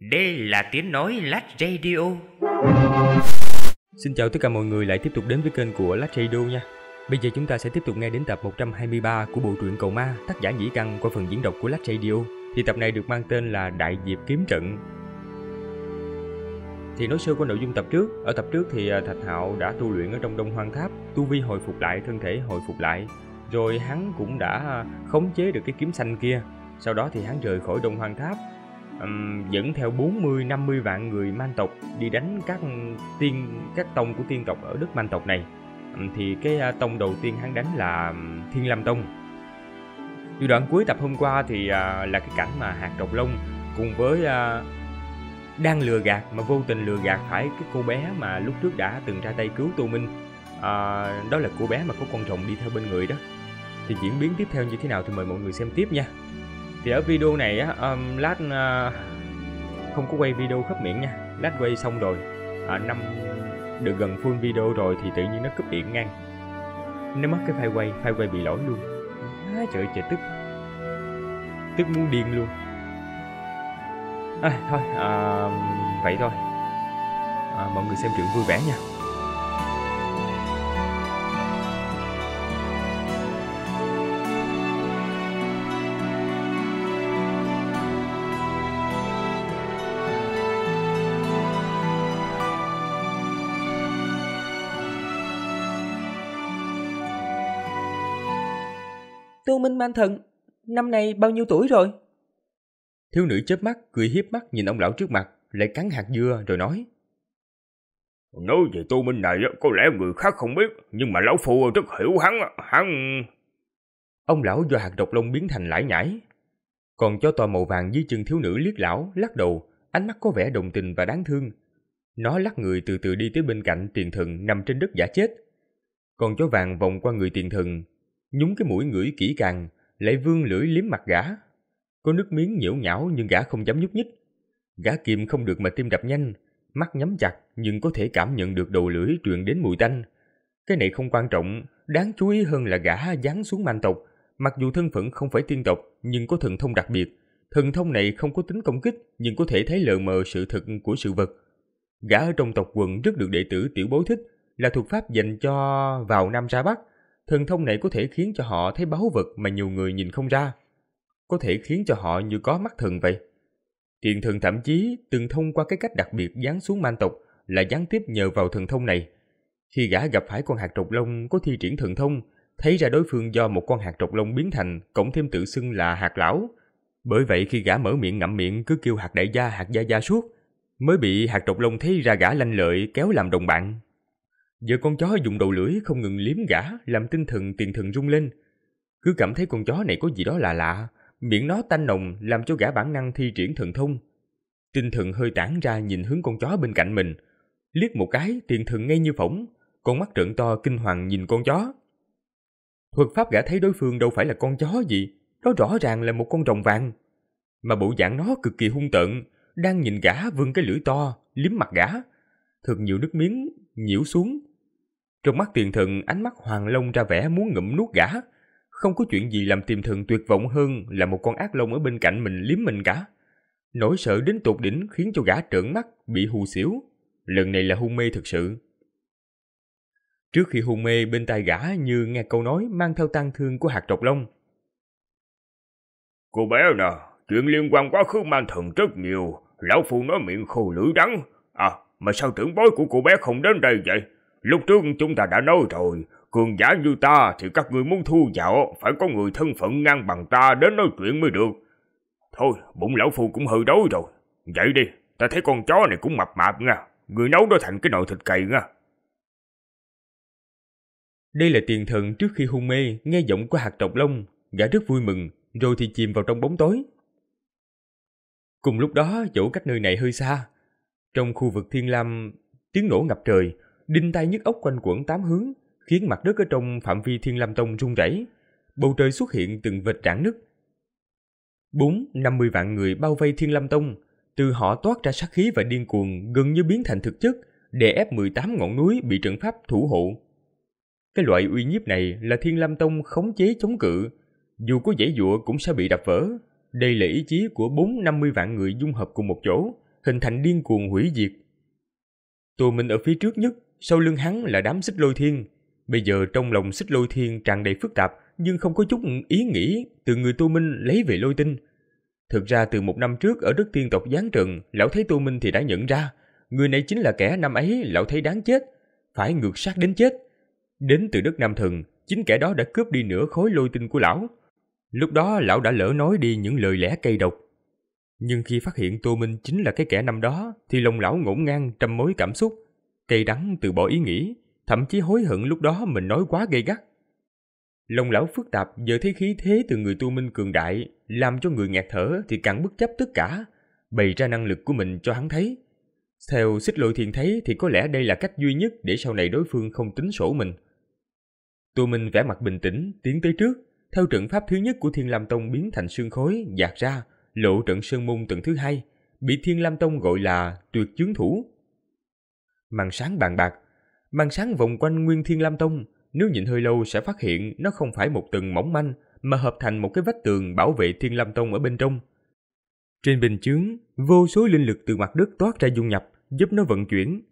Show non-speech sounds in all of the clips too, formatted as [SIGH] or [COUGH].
Đây là tiếng nói Lát Radio. Xin chào tất cả mọi người lại tiếp tục đến với kênh của Lát Radio nha. Bây giờ chúng ta sẽ tiếp tục nghe đến tập 123 của bộ truyện Cầu Ma, tác giả Nhĩ Căn qua phần diễn đọc của Lát Radio. Thì tập này được mang tên là Đại Diệp Kiếm Trận. Thì nói sơ qua nội dung tập trước, ở tập trước thì à, Thạch Hạo đã tu luyện ở trong Đông Hoang Tháp, tu vi hồi phục lại, thân thể hồi phục lại. Rồi hắn cũng đã à, khống chế được cái kiếm xanh kia. Sau đó thì hắn rời khỏi Đông Hoang Tháp, um, dẫn theo 40 50 vạn người man tộc đi đánh các tiên các tông của tiên tộc ở đất man tộc này. Um, thì cái uh, tông đầu tiên hắn đánh là Thiên Lam Tông. Từ đoạn cuối tập hôm qua thì uh, là cái cảnh mà hạt độc long cùng với uh, đang lừa gạt mà vô tình lừa gạt phải cái cô bé mà lúc trước đã từng ra tay cứu Tô Minh. À, đó là cô bé mà có con rồng đi theo bên người đó. Thì diễn biến tiếp theo như thế nào thì mời mọi người xem tiếp nha thì ở video này á um, lát uh, không có quay video khắp miệng nha. Lát quay xong rồi à, năm được gần full video rồi thì tự nhiên nó cúp điện ngang. Nó mất cái file quay file quay bị lỗi luôn. À, trời trời tức. Tức muốn điên luôn. À, thôi à, vậy thôi. À, mọi người xem chuyện vui vẻ nha. Tô Minh Man Thần, năm nay bao nhiêu tuổi rồi? Thiếu nữ chớp mắt, cười hiếp mắt nhìn ông lão trước mặt, lại cắn hạt dưa rồi nói. Nói về Tô Minh này, có lẽ người khác không biết, nhưng mà lão phu rất hiểu hắn, hắn... Ông lão do hạt độc lông biến thành lải nhải. Còn cho tòa màu vàng dưới chân thiếu nữ liếc lão, lắc đầu, ánh mắt có vẻ đồng tình và đáng thương. Nó lắc người từ từ đi tới bên cạnh tiền thần nằm trên đất giả chết. Còn chó vàng vòng qua người tiền thần, nhúng cái mũi ngửi kỹ càng, lại vương lưỡi liếm mặt gã. Có nước miếng nhiễu nhão nhưng gã không dám nhúc nhích. Gã kìm không được mà tim đập nhanh, mắt nhắm chặt nhưng có thể cảm nhận được đầu lưỡi truyền đến mùi tanh. Cái này không quan trọng, đáng chú ý hơn là gã dán xuống man tộc. Mặc dù thân phận không phải tiên tộc nhưng có thần thông đặc biệt. Thần thông này không có tính công kích nhưng có thể thấy lờ mờ sự thật của sự vật. Gã ở trong tộc quần rất được đệ tử tiểu bối thích là thuật pháp dành cho vào Nam ra Bắc Thần thông này có thể khiến cho họ thấy báu vật mà nhiều người nhìn không ra. Có thể khiến cho họ như có mắt thần vậy. Tiền thần thậm chí từng thông qua cái cách đặc biệt giáng xuống man tộc là gián tiếp nhờ vào thần thông này. Khi gã gặp phải con hạt trọc lông có thi triển thần thông, thấy ra đối phương do một con hạt trọc lông biến thành, cộng thêm tự xưng là hạt lão. Bởi vậy khi gã mở miệng ngậm miệng cứ kêu hạt đại gia hạt gia gia suốt, mới bị hạt trọc lông thấy ra gã lanh lợi kéo làm đồng bạn. Giờ con chó dùng đầu lưỡi không ngừng liếm gã làm tinh thần tiền thần rung lên. Cứ cảm thấy con chó này có gì đó lạ lạ, miệng nó tanh nồng làm cho gã bản năng thi triển thần thông. Tinh thần hơi tản ra nhìn hướng con chó bên cạnh mình. Liếc một cái tiền thần ngay như phỏng, con mắt trợn to kinh hoàng nhìn con chó. Thuật pháp gã thấy đối phương đâu phải là con chó gì, nó rõ ràng là một con rồng vàng. Mà bộ dạng nó cực kỳ hung tợn, đang nhìn gã vươn cái lưỡi to, liếm mặt gã. Thật nhiều nước miếng nhiễu xuống trong mắt tiền thần ánh mắt hoàng long ra vẻ muốn ngậm nuốt gã. Không có chuyện gì làm tiền thần tuyệt vọng hơn là một con ác long ở bên cạnh mình liếm mình cả. Nỗi sợ đến tột đỉnh khiến cho gã trợn mắt, bị hù xỉu. Lần này là hôn mê thực sự. Trước khi hôn mê bên tai gã như nghe câu nói mang theo tang thương của hạt trọc long. Cô bé nè, chuyện liên quan quá khứ mang thần rất nhiều. Lão Phu nói miệng khô lưỡi đắng. À, mà sao tưởng bối của cô bé không đến đây vậy? Lúc trước chúng ta đã nói rồi, cường giả như ta thì các người muốn thu vào phải có người thân phận ngang bằng ta đến nói chuyện mới được. Thôi, bụng lão phu cũng hơi đói rồi. Vậy đi, ta thấy con chó này cũng mập mạp nha. Người nấu nó thành cái nồi thịt cầy nha. Đây là tiền thần trước khi hôn mê, nghe giọng của hạt trọc lông, gã rất vui mừng, rồi thì chìm vào trong bóng tối. Cùng lúc đó, chỗ cách nơi này hơi xa. Trong khu vực thiên lam, tiếng nổ ngập trời, đinh tai nhức ốc quanh quẩn tám hướng, khiến mặt đất ở trong phạm vi Thiên Lam Tông rung rẩy. Bầu trời xuất hiện từng vệt rạn nứt. Bốn, năm mươi vạn người bao vây Thiên Lam Tông, từ họ toát ra sát khí và điên cuồng gần như biến thành thực chất, để ép 18 ngọn núi bị trận pháp thủ hộ. Cái loại uy nhiếp này là Thiên Lam Tông khống chế chống cự, dù có dãy dụa cũng sẽ bị đập vỡ. Đây là ý chí của bốn năm mươi vạn người dung hợp cùng một chỗ, hình thành điên cuồng hủy diệt. Tô Minh ở phía trước nhất, sau lưng hắn là đám xích lôi thiên. Bây giờ trong lòng xích lôi thiên tràn đầy phức tạp, nhưng không có chút ý nghĩ từ người Tô Minh lấy về lôi tinh. Thực ra từ một năm trước ở đất tiên tộc Giáng Trần, lão thấy Tô Minh thì đã nhận ra, người này chính là kẻ năm ấy lão thấy đáng chết, phải ngược sát đến chết. Đến từ đất Nam Thần, chính kẻ đó đã cướp đi nửa khối lôi tinh của lão. Lúc đó lão đã lỡ nói đi những lời lẽ cay độc. Nhưng khi phát hiện Tô Minh chính là cái kẻ năm đó, thì lòng lão ngổn ngang trăm mối cảm xúc. Cay đắng từ bỏ ý nghĩ, thậm chí hối hận lúc đó mình nói quá gây gắt. Lòng lão phức tạp giờ thấy khí thế từ người tu Minh cường đại, làm cho người ngạt thở thì càng bất chấp tất cả, bày ra năng lực của mình cho hắn thấy. Theo xích lội thiền thấy thì có lẽ đây là cách duy nhất để sau này đối phương không tính sổ mình. tu Minh vẻ mặt bình tĩnh, tiến tới trước, theo trận pháp thứ nhất của Thiên Lam Tông biến thành sương khối, dạt ra, lộ trận sơn môn tầng thứ hai, bị Thiên Lam Tông gọi là tuyệt chướng thủ. Màn sáng bàn bạc, màn sáng vòng quanh nguyên Thiên Lam Tông, nếu nhìn hơi lâu sẽ phát hiện nó không phải một tầng mỏng manh, mà hợp thành một cái vách tường bảo vệ Thiên Lam Tông ở bên trong. Trên bình chướng, vô số linh lực từ mặt đất toát ra dung nhập, giúp nó vận chuyển.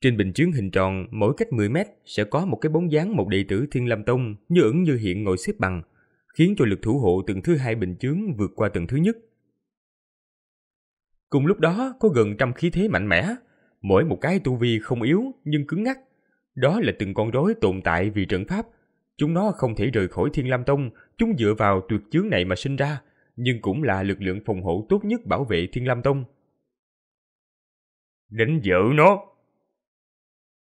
Trên bình chướng hình tròn, mỗi cách 10 mét sẽ có một cái bóng dáng một đệ tử Thiên Lam Tông như ẩn như hiện ngồi xếp bằng, khiến cho lực thủ hộ tầng thứ hai bình chướng vượt qua tầng thứ nhất. Cùng lúc đó có gần trăm khí thế mạnh mẽ, mỗi một cái tu vi không yếu nhưng cứng ngắc. Đó là từng con rối tồn tại vì trận pháp. Chúng nó không thể rời khỏi Thiên Lam Tông, chúng dựa vào tuyệt chướng này mà sinh ra, nhưng cũng là lực lượng phòng hộ tốt nhất bảo vệ Thiên Lam Tông. Đến vợ nó!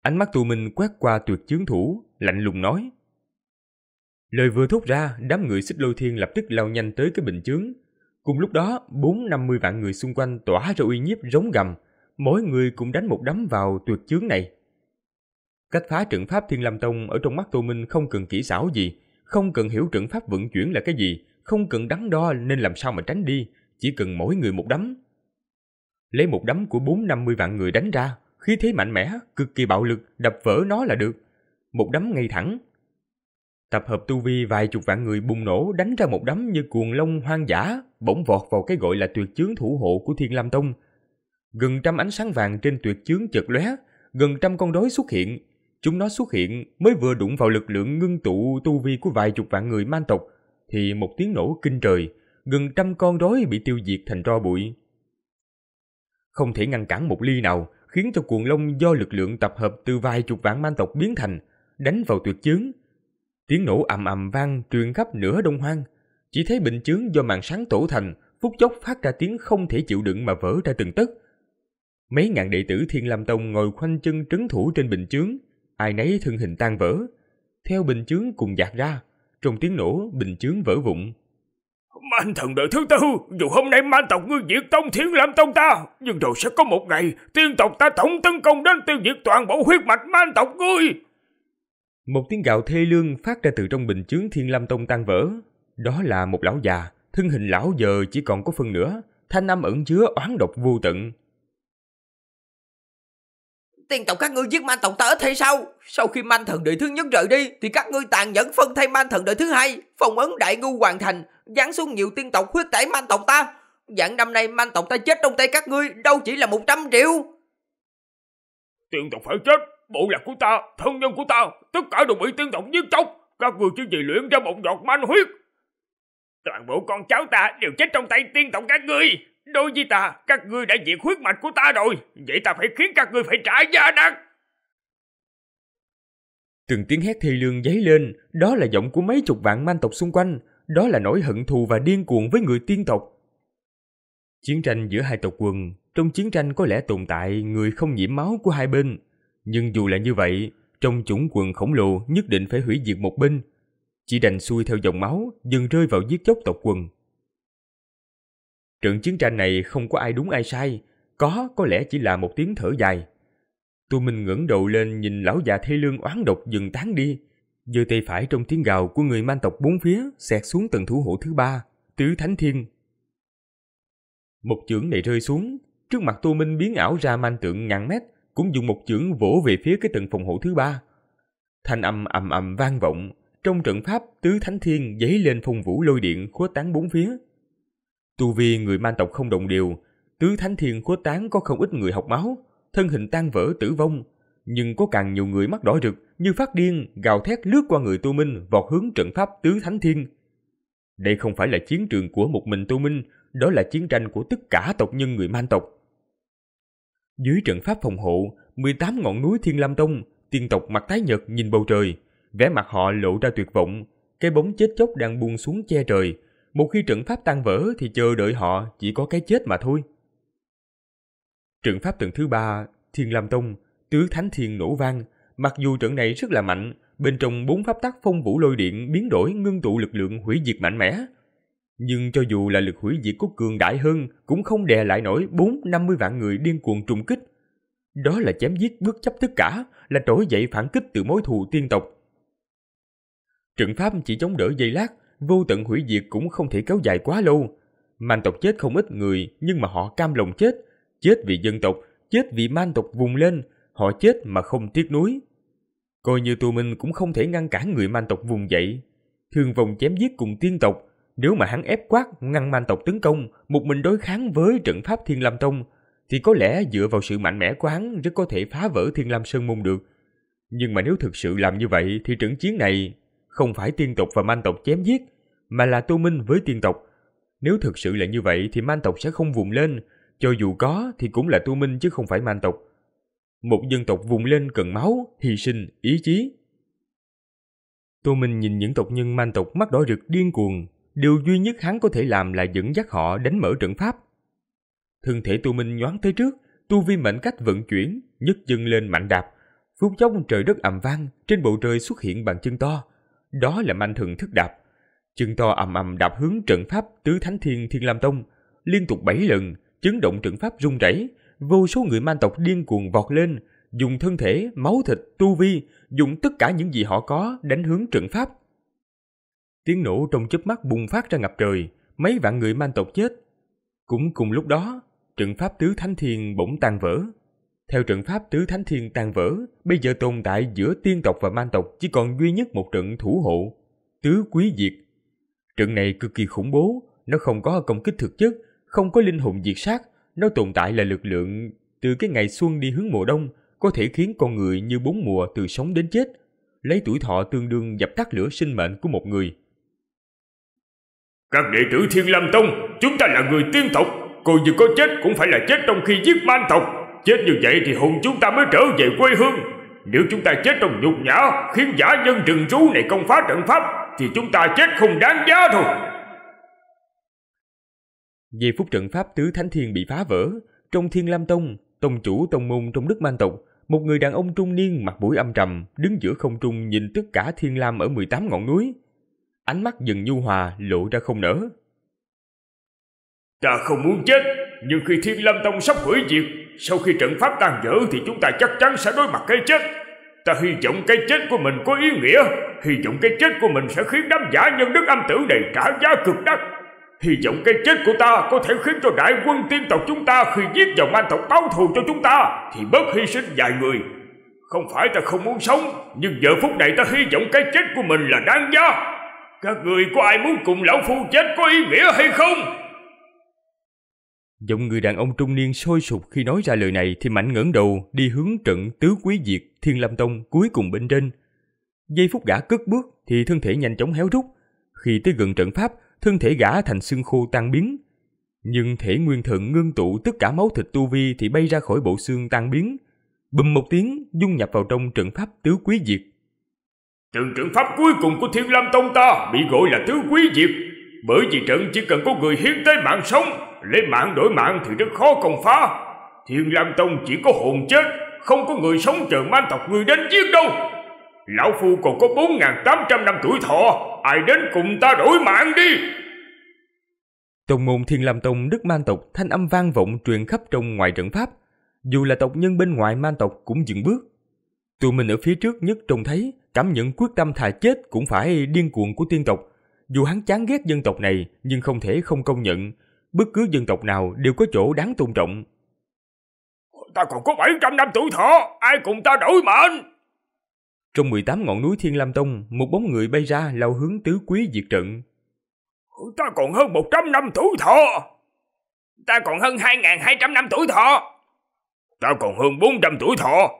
Ánh mắt tù minh quét qua tuyệt chướng thủ, lạnh lùng nói. Lời vừa thốt ra, đám người xích lôi thiên lập tức lao nhanh tới cái bình chướng. Cùng lúc đó, bốn năm mươi vạn người xung quanh tỏa ra uy nhiếp rống gầm, mỗi người cũng đánh một đấm vào tuyệt chướng này. Cách phá trận pháp Thiên Lam Tông ở trong mắt Tô Minh không cần kỹ xảo gì, không cần hiểu trận pháp vận chuyển là cái gì, không cần đắn đo nên làm sao mà tránh đi, chỉ cần mỗi người một đấm. Lấy một đấm của bốn năm mươi vạn người đánh ra, khí thế mạnh mẽ, cực kỳ bạo lực, đập vỡ nó là được. Một đấm ngay thẳng. Tập hợp tu vi vài chục vạn người bùng nổ đánh ra một đấm như cuồng long hoang dã, bỗng vọt vào cái gọi là tuyệt chướng thủ hộ của Thiên Lam Tông. Gần trăm ánh sáng vàng trên tuyệt chướng chợt lóe, gần trăm con đối xuất hiện. Chúng nó xuất hiện mới vừa đụng vào lực lượng ngưng tụ tu vi của vài chục vạn người man tộc, thì một tiếng nổ kinh trời, gần trăm con rối bị tiêu diệt thành tro bụi. Không thể ngăn cản một ly nào, khiến cho cuồng long do lực lượng tập hợp từ vài chục vạn man tộc biến thành, đánh vào tuyệt chướng. Tiếng nổ ầm ầm vang truyền khắp nửa đông hoang, chỉ thấy bình chướng do màn sáng tổ thành, phút chốc phát ra tiếng không thể chịu đựng mà vỡ ra từng tấc. Mấy ngàn đệ tử Thiên Lam Tông ngồi khoanh chân trấn thủ trên bình chướng, ai nấy thân hình tan vỡ. Theo bình chướng cùng dạt ra, trong tiếng nổ bình chướng vỡ vụn. Man thần đời thứ tư, dù hôm nay man tộc ngươi diệt tông thiên lam tông ta, nhưng rồi sẽ có một ngày tiên tộc ta tổng tấn công đến tiêu diệt toàn bộ huyết mạch man tộc ngươi. Một tiếng gào thê lương phát ra từ trong bình chướng thiên lam tông tan vỡ. Đó là một lão già, thân hình lão giờ chỉ còn có phần nữa, thanh âm ẩn chứa oán độc vô tận. Tiên tộc các ngươi giết man tộc ta ít hay sao? Sau khi man thần đời thứ nhất rời đi, thì các ngươi tàn nhẫn phân thay man thần đời thứ hai, phong ấn đại ngu hoàn thành, giáng xuống nhiều tiên tộc huyết tẩy man tộc ta. Dạng năm nay man tộc ta chết trong tay các ngươi, đâu chỉ là 100 triệu. Tiên tộc phải chết, bộ lạc của ta, thân nhân của ta, tất cả đều bị tiên tộc giết chóc. Các ngươi chỉ vì luyện ra một giọt man huyết. Toàn bộ con cháu ta đều chết trong tay tiên tộc các ngươi. Đối với ta, các ngươi đã diệt huyết mạch của ta rồi, vậy ta phải khiến các ngươi phải trả giá đắt. Từng tiếng hét thê lương dấy lên, đó là giọng của mấy chục vạn man tộc xung quanh, đó là nỗi hận thù và điên cuồng với người tiên tộc. Chiến tranh giữa hai tộc quần, trong chiến tranh có lẽ tồn tại người không nhiễm máu của hai bên, nhưng dù là như vậy, trong chủng quần khổng lồ nhất định phải hủy diệt một bên, chỉ đành xuôi theo dòng máu, dần rơi vào giết chóc tộc quần. Trận chiến tranh này không có ai đúng ai sai, có có lẽ chỉ là một tiếng thở dài. Tu Minh ngẩng đầu lên nhìn lão già thê lương oán độc dừng tán đi, giơ tay phải trong tiếng gào của người man tộc bốn phía xẹt xuống tầng thủ hộ thứ ba, tứ thánh thiên. Một chưởng này rơi xuống, trước mặt Tu Minh biến ảo ra man tượng ngàn mét, cũng dùng một chưởng vỗ về phía cái tầng phòng hộ thứ ba. Thanh âm ầm ầm vang vọng, trong trận pháp tứ thánh thiên dấy lên phong vũ lôi điện khuếch tán bốn phía. Tu vi người man tộc không đồng đều, tứ thánh thiên khuếch tán có không ít người học máu, thân hình tan vỡ tử vong, nhưng có càng nhiều người mắt đỏ rực như phát điên gào thét lướt qua người tu Minh vọt hướng trận pháp tứ thánh thiên. Đây không phải là chiến trường của một mình tu Minh, đó là chiến tranh của tất cả tộc nhân người Man tộc. Dưới trận pháp phòng hộ, 18 ngọn núi Thiên Lam Tông, tiên tộc mặt tái nhật nhìn bầu trời, vẻ mặt họ lộ ra tuyệt vọng, cái bóng chết chóc đang buông xuống che trời. Một khi trận pháp tan vỡ thì chờ đợi họ chỉ có cái chết mà thôi. Trận pháp tầng thứ ba, Thiên Lam Tông, tứ thánh thiên nổ vang. Mặc dù trận này rất là mạnh, bên trong bốn pháp tắc phong vũ lôi điện biến đổi ngưng tụ lực lượng hủy diệt mạnh mẽ. Nhưng cho dù là lực hủy diệt có cường đại hơn, cũng không đè lại nổi bốn năm mươi vạn người điên cuồng trùng kích. Đó là chém giết bất chấp tất cả, là trỗi dậy phản kích từ mối thù tiên tộc. Trận pháp chỉ chống đỡ dây lát, vô tận hủy diệt cũng không thể kéo dài quá lâu. Man tộc chết không ít người, nhưng mà họ cam lòng chết. Chết vì dân tộc, chết vì man tộc vùng lên, họ chết mà không tiếc nuối. Coi như tù minh cũng không thể ngăn cản người man tộc vùng dậy. Thường vòng chém giết cùng tiên tộc, nếu mà hắn ép quát ngăn man tộc tấn công, một mình đối kháng với trận pháp Thiên Lam Tông, thì có lẽ dựa vào sự mạnh mẽ của hắn rất có thể phá vỡ Thiên Lam Sơn Môn được. Nhưng mà nếu thực sự làm như vậy thì trận chiến này không phải tiên tộc và man tộc chém giết, mà là tô minh với tiên tộc. Nếu thực sự là như vậy thì man tộc sẽ không vùng lên, cho dù có thì cũng là tô minh chứ không phải man tộc. Một dân tộc vùng lên cần máu, hy sinh, ý chí. Tô Minh nhìn những tộc nhân man tộc mắt đỏ rực điên cuồng, điều duy nhất hắn có thể làm là dẫn dắt họ đánh mở trận pháp. Thân thể Tô Minh nhoáng tới trước, tu vi mệnh cách vận chuyển, nhấc chân lên mạnh đạp. Phút chốc trời đất ầm vang, trên bầu trời xuất hiện bàn chân to. Đó là manh thường thức đạp. Chân to ầm ầm đạp hướng trận pháp tứ thánh thiên thiên lam tông, liên tục bảy lần, chấn động trận pháp rung rẩy. Vô số người man tộc điên cuồng vọt lên, dùng thân thể, máu thịt, tu vi, dùng tất cả những gì họ có đánh hướng trận pháp. Tiếng nổ trong chớp mắt bùng phát ra ngập trời, mấy vạn người man tộc chết. Cũng cùng lúc đó, trận pháp tứ thánh thiên bỗng tan vỡ. Theo trận pháp tứ thánh thiên tan vỡ, bây giờ tồn tại giữa tiên tộc và man tộc chỉ còn duy nhất một trận thủ hộ, tứ quý diệt. Trận này cực kỳ khủng bố, nó không có công kích thực chất, không có linh hồn diệt sát, nó tồn tại là lực lượng từ cái ngày xuân đi hướng mùa đông, có thể khiến con người như bốn mùa từ sống đến chết, lấy tuổi thọ tương đương dập tắt lửa sinh mệnh của một người. Các đệ tử Thiên Lam Tông, chúng ta là người tiên tộc, coi như có chết cũng phải là chết trong khi giết man tộc. Chết như vậy thì hùng chúng ta mới trở về quê hương. Nếu chúng ta chết trong nhục nhã, khiến giả nhân rừng rú này công phá trận pháp, thì chúng ta chết không đáng giá thôi. Về phút trận pháp tứ thánh thiên bị phá vỡ, trong Thiên Lam Tông, tông chủ tông môn trong đức man tộc, một người đàn ông trung niên mặt mũi âm trầm, đứng giữa không trung nhìn tất cả Thiên Lam ở 18 ngọn núi. Ánh mắt dần nhu hòa, lộ ra không nở. Ta không muốn chết, nhưng khi Thiên Lam Tông sắp hủy diệt, sau khi trận pháp tan vỡ thì chúng ta chắc chắn sẽ đối mặt cái chết. Ta hy vọng cái chết của mình có ý nghĩa, hy vọng cái chết của mình sẽ khiến đám giả nhân đức âm tử này trả giá cực đắt. Hy vọng cái chết của ta có thể khiến cho đại quân tiên tộc chúng ta khi giết dòng anh tộc báo thù cho chúng ta thì bớt hy sinh vài người. Không phải ta không muốn sống, nhưng giờ phút này ta hy vọng cái chết của mình là đáng giá. Các người có ai muốn cùng lão phu chết có ý nghĩa hay không? Giọng người đàn ông trung niên sôi sục khi nói ra lời này thì mạnh ngẩng đầu đi hướng trận tứ quý diệt Thiên Lâm Tông cuối cùng bên trên. Giây phút gã cất bước thì thân thể nhanh chóng héo rút. Khi tới gần trận pháp, thân thể gã thành xương khô tan biến. Nhưng thể nguyên thần ngưng tụ tất cả máu thịt tu vi thì bay ra khỏi bộ xương tan biến. Bùm một tiếng dung nhập vào trong trận pháp tứ quý diệt. Trận trận pháp cuối cùng của Thiên Lam Tông ta bị gọi là tứ quý diệt. Bởi vì trận chỉ cần có người hiến tế mạng sống, lấy mạng đổi mạng thì rất khó công phá. Thiên Lam Tông chỉ có hồn chết, không có người sống chờ man tộc người đến giết đâu. Lão Phu còn có 4.800 năm tuổi thọ, ai đến cùng ta đổi mạng đi. Tông môn Thiên Lam Tông Đức Man tộc thanh âm vang vọng truyền khắp trong ngoài trận pháp. Dù là tộc nhân bên ngoài man tộc cũng dừng bước. Tụi mình ở phía trước nhất trông thấy, cảm nhận quyết tâm thà chết cũng phải điên cuồng của tiên tộc. Dù hắn chán ghét dân tộc này, nhưng không thể không công nhận, bất cứ dân tộc nào đều có chỗ đáng tôn trọng. Ta còn có 700 năm tuổi thọ, ai cùng ta đổi mệnh? Trong 18 ngọn núi Thiên Lam Tông, một bóng người bay ra lao hướng tứ quý diệt trận. Ta còn hơn 100 năm tuổi thọ. Ta còn hơn 2.200 năm tuổi thọ. Ta còn hơn 400 tuổi thọ.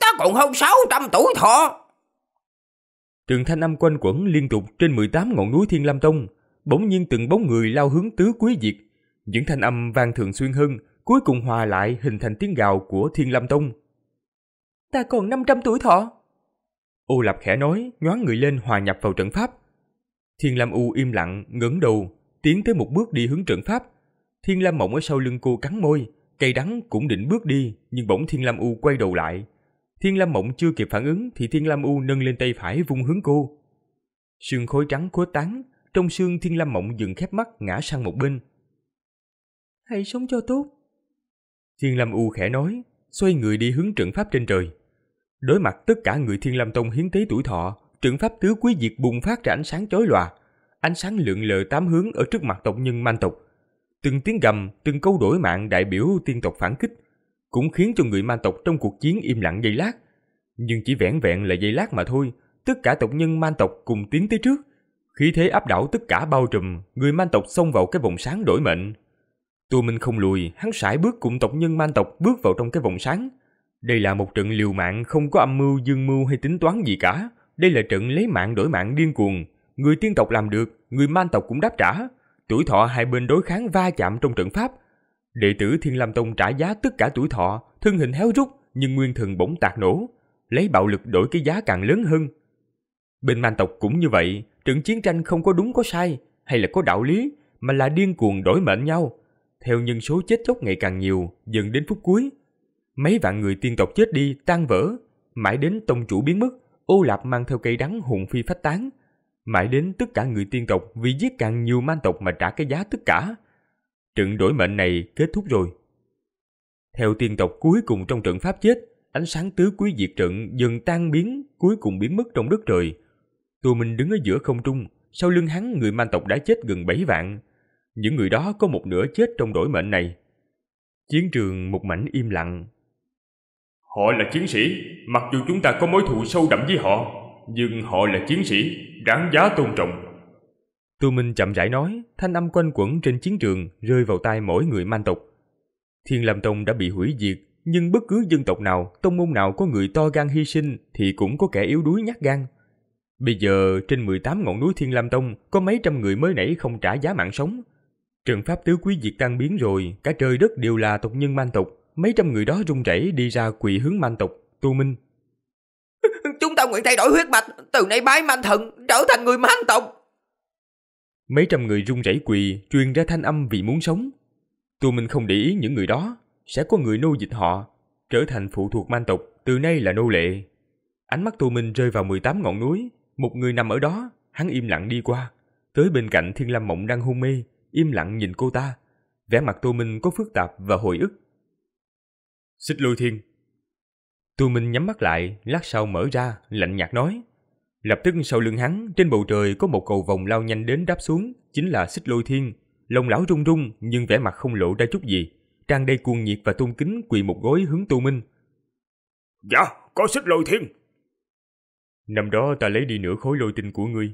Ta còn hơn 600 tuổi thọ. Trường thanh âm quanh quẩn liên tục trên 18 ngọn núi Thiên Lam Tông, bỗng nhiên từng bóng người lao hướng tứ quý diệt. Những thanh âm vang thường xuyên hơn, cuối cùng hòa lại hình thành tiếng gào của Thiên Lam Tông. Ta còn 500 tuổi thọ. Ô Lạp khẽ nói, nhoáng người lên hòa nhập vào trận pháp. Thiên Lam U im lặng, ngẩng đầu, tiến tới một bước đi hướng trận pháp. Thiên Lam Mộng ở sau lưng cô cắn môi, cây đắng cũng định bước đi, nhưng bỗng Thiên Lam U quay đầu lại. Thiên Lam Mộng chưa kịp phản ứng thì Thiên Lam U nâng lên tay phải vung hướng cô. Sương khói trắng khuếch tán, trong sương Thiên Lam Mộng dừng khép mắt ngã sang một bên. Hãy sống cho tốt. Thiên Lam U khẽ nói, xoay người đi hướng trận pháp trên trời. Đối mặt tất cả người Thiên Lam Tông hiến tế tuổi thọ, trận pháp tứ quý diệt bùng phát ra ánh sáng chói lòa. Ánh sáng lượn lờ tám hướng ở trước mặt tộc nhân man tộc. Từng tiếng gầm, từng câu đổi mạng đại biểu tiên tộc phản kích, cũng khiến cho người man tộc trong cuộc chiến im lặng giây lát. Nhưng chỉ vẻn vẹn là giây lát mà thôi, tất cả tộc nhân man tộc cùng tiến tới trước. Khí thế áp đảo tất cả bao trùm, người man tộc xông vào cái vòng sáng đổi mệnh. Tô Minh không lùi, hắn sải bước cùng tộc nhân man tộc bước vào trong cái vòng sáng. Đây là một trận liều mạng không có âm mưu dương mưu hay tính toán gì cả. Đây là trận lấy mạng đổi mạng điên cuồng. Người tiên tộc làm được, người man tộc cũng đáp trả. Tuổi thọ hai bên đối kháng va chạm trong trận pháp. Đệ tử Thiên Lam Tông trả giá tất cả tuổi thọ, thân hình héo rút, nhưng nguyên thần bỗng tạc nổ, lấy bạo lực đổi cái giá càng lớn hơn. Bên man tộc cũng như vậy, trận chiến tranh không có đúng có sai, hay là có đạo lý, mà là điên cuồng đổi mệnh nhau. Theo nhân số chết chóc ngày càng nhiều, dần đến phút cuối, Mấy vạn người tiên tộc chết đi, tan vỡ. Mãi đến tông chủ biến mất, ô lạp mang theo cây đắng hùng phi phách tán. Mãi đến tất cả người tiên tộc vì giết càng nhiều man tộc mà trả cái giá tất cả. Trận đổi mệnh này kết thúc rồi. Theo tiên tộc cuối cùng trong trận pháp chết, ánh sáng tứ quý diệt trận dần tan biến, cuối cùng biến mất trong đất trời. Tô Minh đứng ở giữa không trung, sau lưng hắn người man tộc đã chết gần 7 vạn. Những người đó có một nửa chết trong đổi mệnh này. Chiến trường một mảnh im lặng, Họ là chiến sĩ, mặc dù chúng ta có mối thù sâu đậm với họ, nhưng họ là chiến sĩ, đáng giá tôn trọng. Tu Minh chậm rãi nói, thanh âm quanh quẩn trên chiến trường rơi vào tai mỗi người man tộc. Thiên Lam Tông đã bị hủy diệt, nhưng bất cứ dân tộc nào, tông môn nào có người to gan hy sinh thì cũng có kẻ yếu đuối nhát gan. Bây giờ trên 18 ngọn núi Thiên Lam Tông có mấy trăm người mới nãy không trả giá mạng sống. Trận pháp tứ quý diệt tan biến rồi, cả trời đất đều là tộc nhân man tộc, Mấy trăm người đó run rẩy đi ra quỳ hướng man tộc, tu minh. [LAUGHS] Chúng ta nguyện thay đổi huyết mạch, từ nay bái man thần, trở thành người man tộc. Mấy trăm người run rẩy quỳ, truyền ra thanh âm vì muốn sống. Tu minh không để ý những người đó, sẽ có người nô dịch họ, trở thành phụ thuộc man tộc, từ nay là nô lệ. Ánh mắt tu minh rơi vào 18 ngọn núi, một người nằm ở đó, hắn im lặng đi qua, tới bên cạnh Thiên Lam Mộng đang hôn mê, im lặng nhìn cô ta. Vẻ mặt Tô Minh có phức tạp và hồi ức. Xích lôi thiên. Tu Minh nhắm mắt lại, lát sau mở ra, lạnh nhạt nói. Lập tức sau lưng hắn, trên bầu trời có một cầu vòng lao nhanh đến đáp xuống, chính là xích lôi thiên. Lòng lão rung rung, nhưng vẻ mặt không lộ ra chút gì. Trang đầy cuồng nhiệt và tôn kính quỳ một gối hướng Tu Minh. Dạ, có xích lôi thiên. Năm đó ta lấy đi nửa khối lôi tinh của ngươi.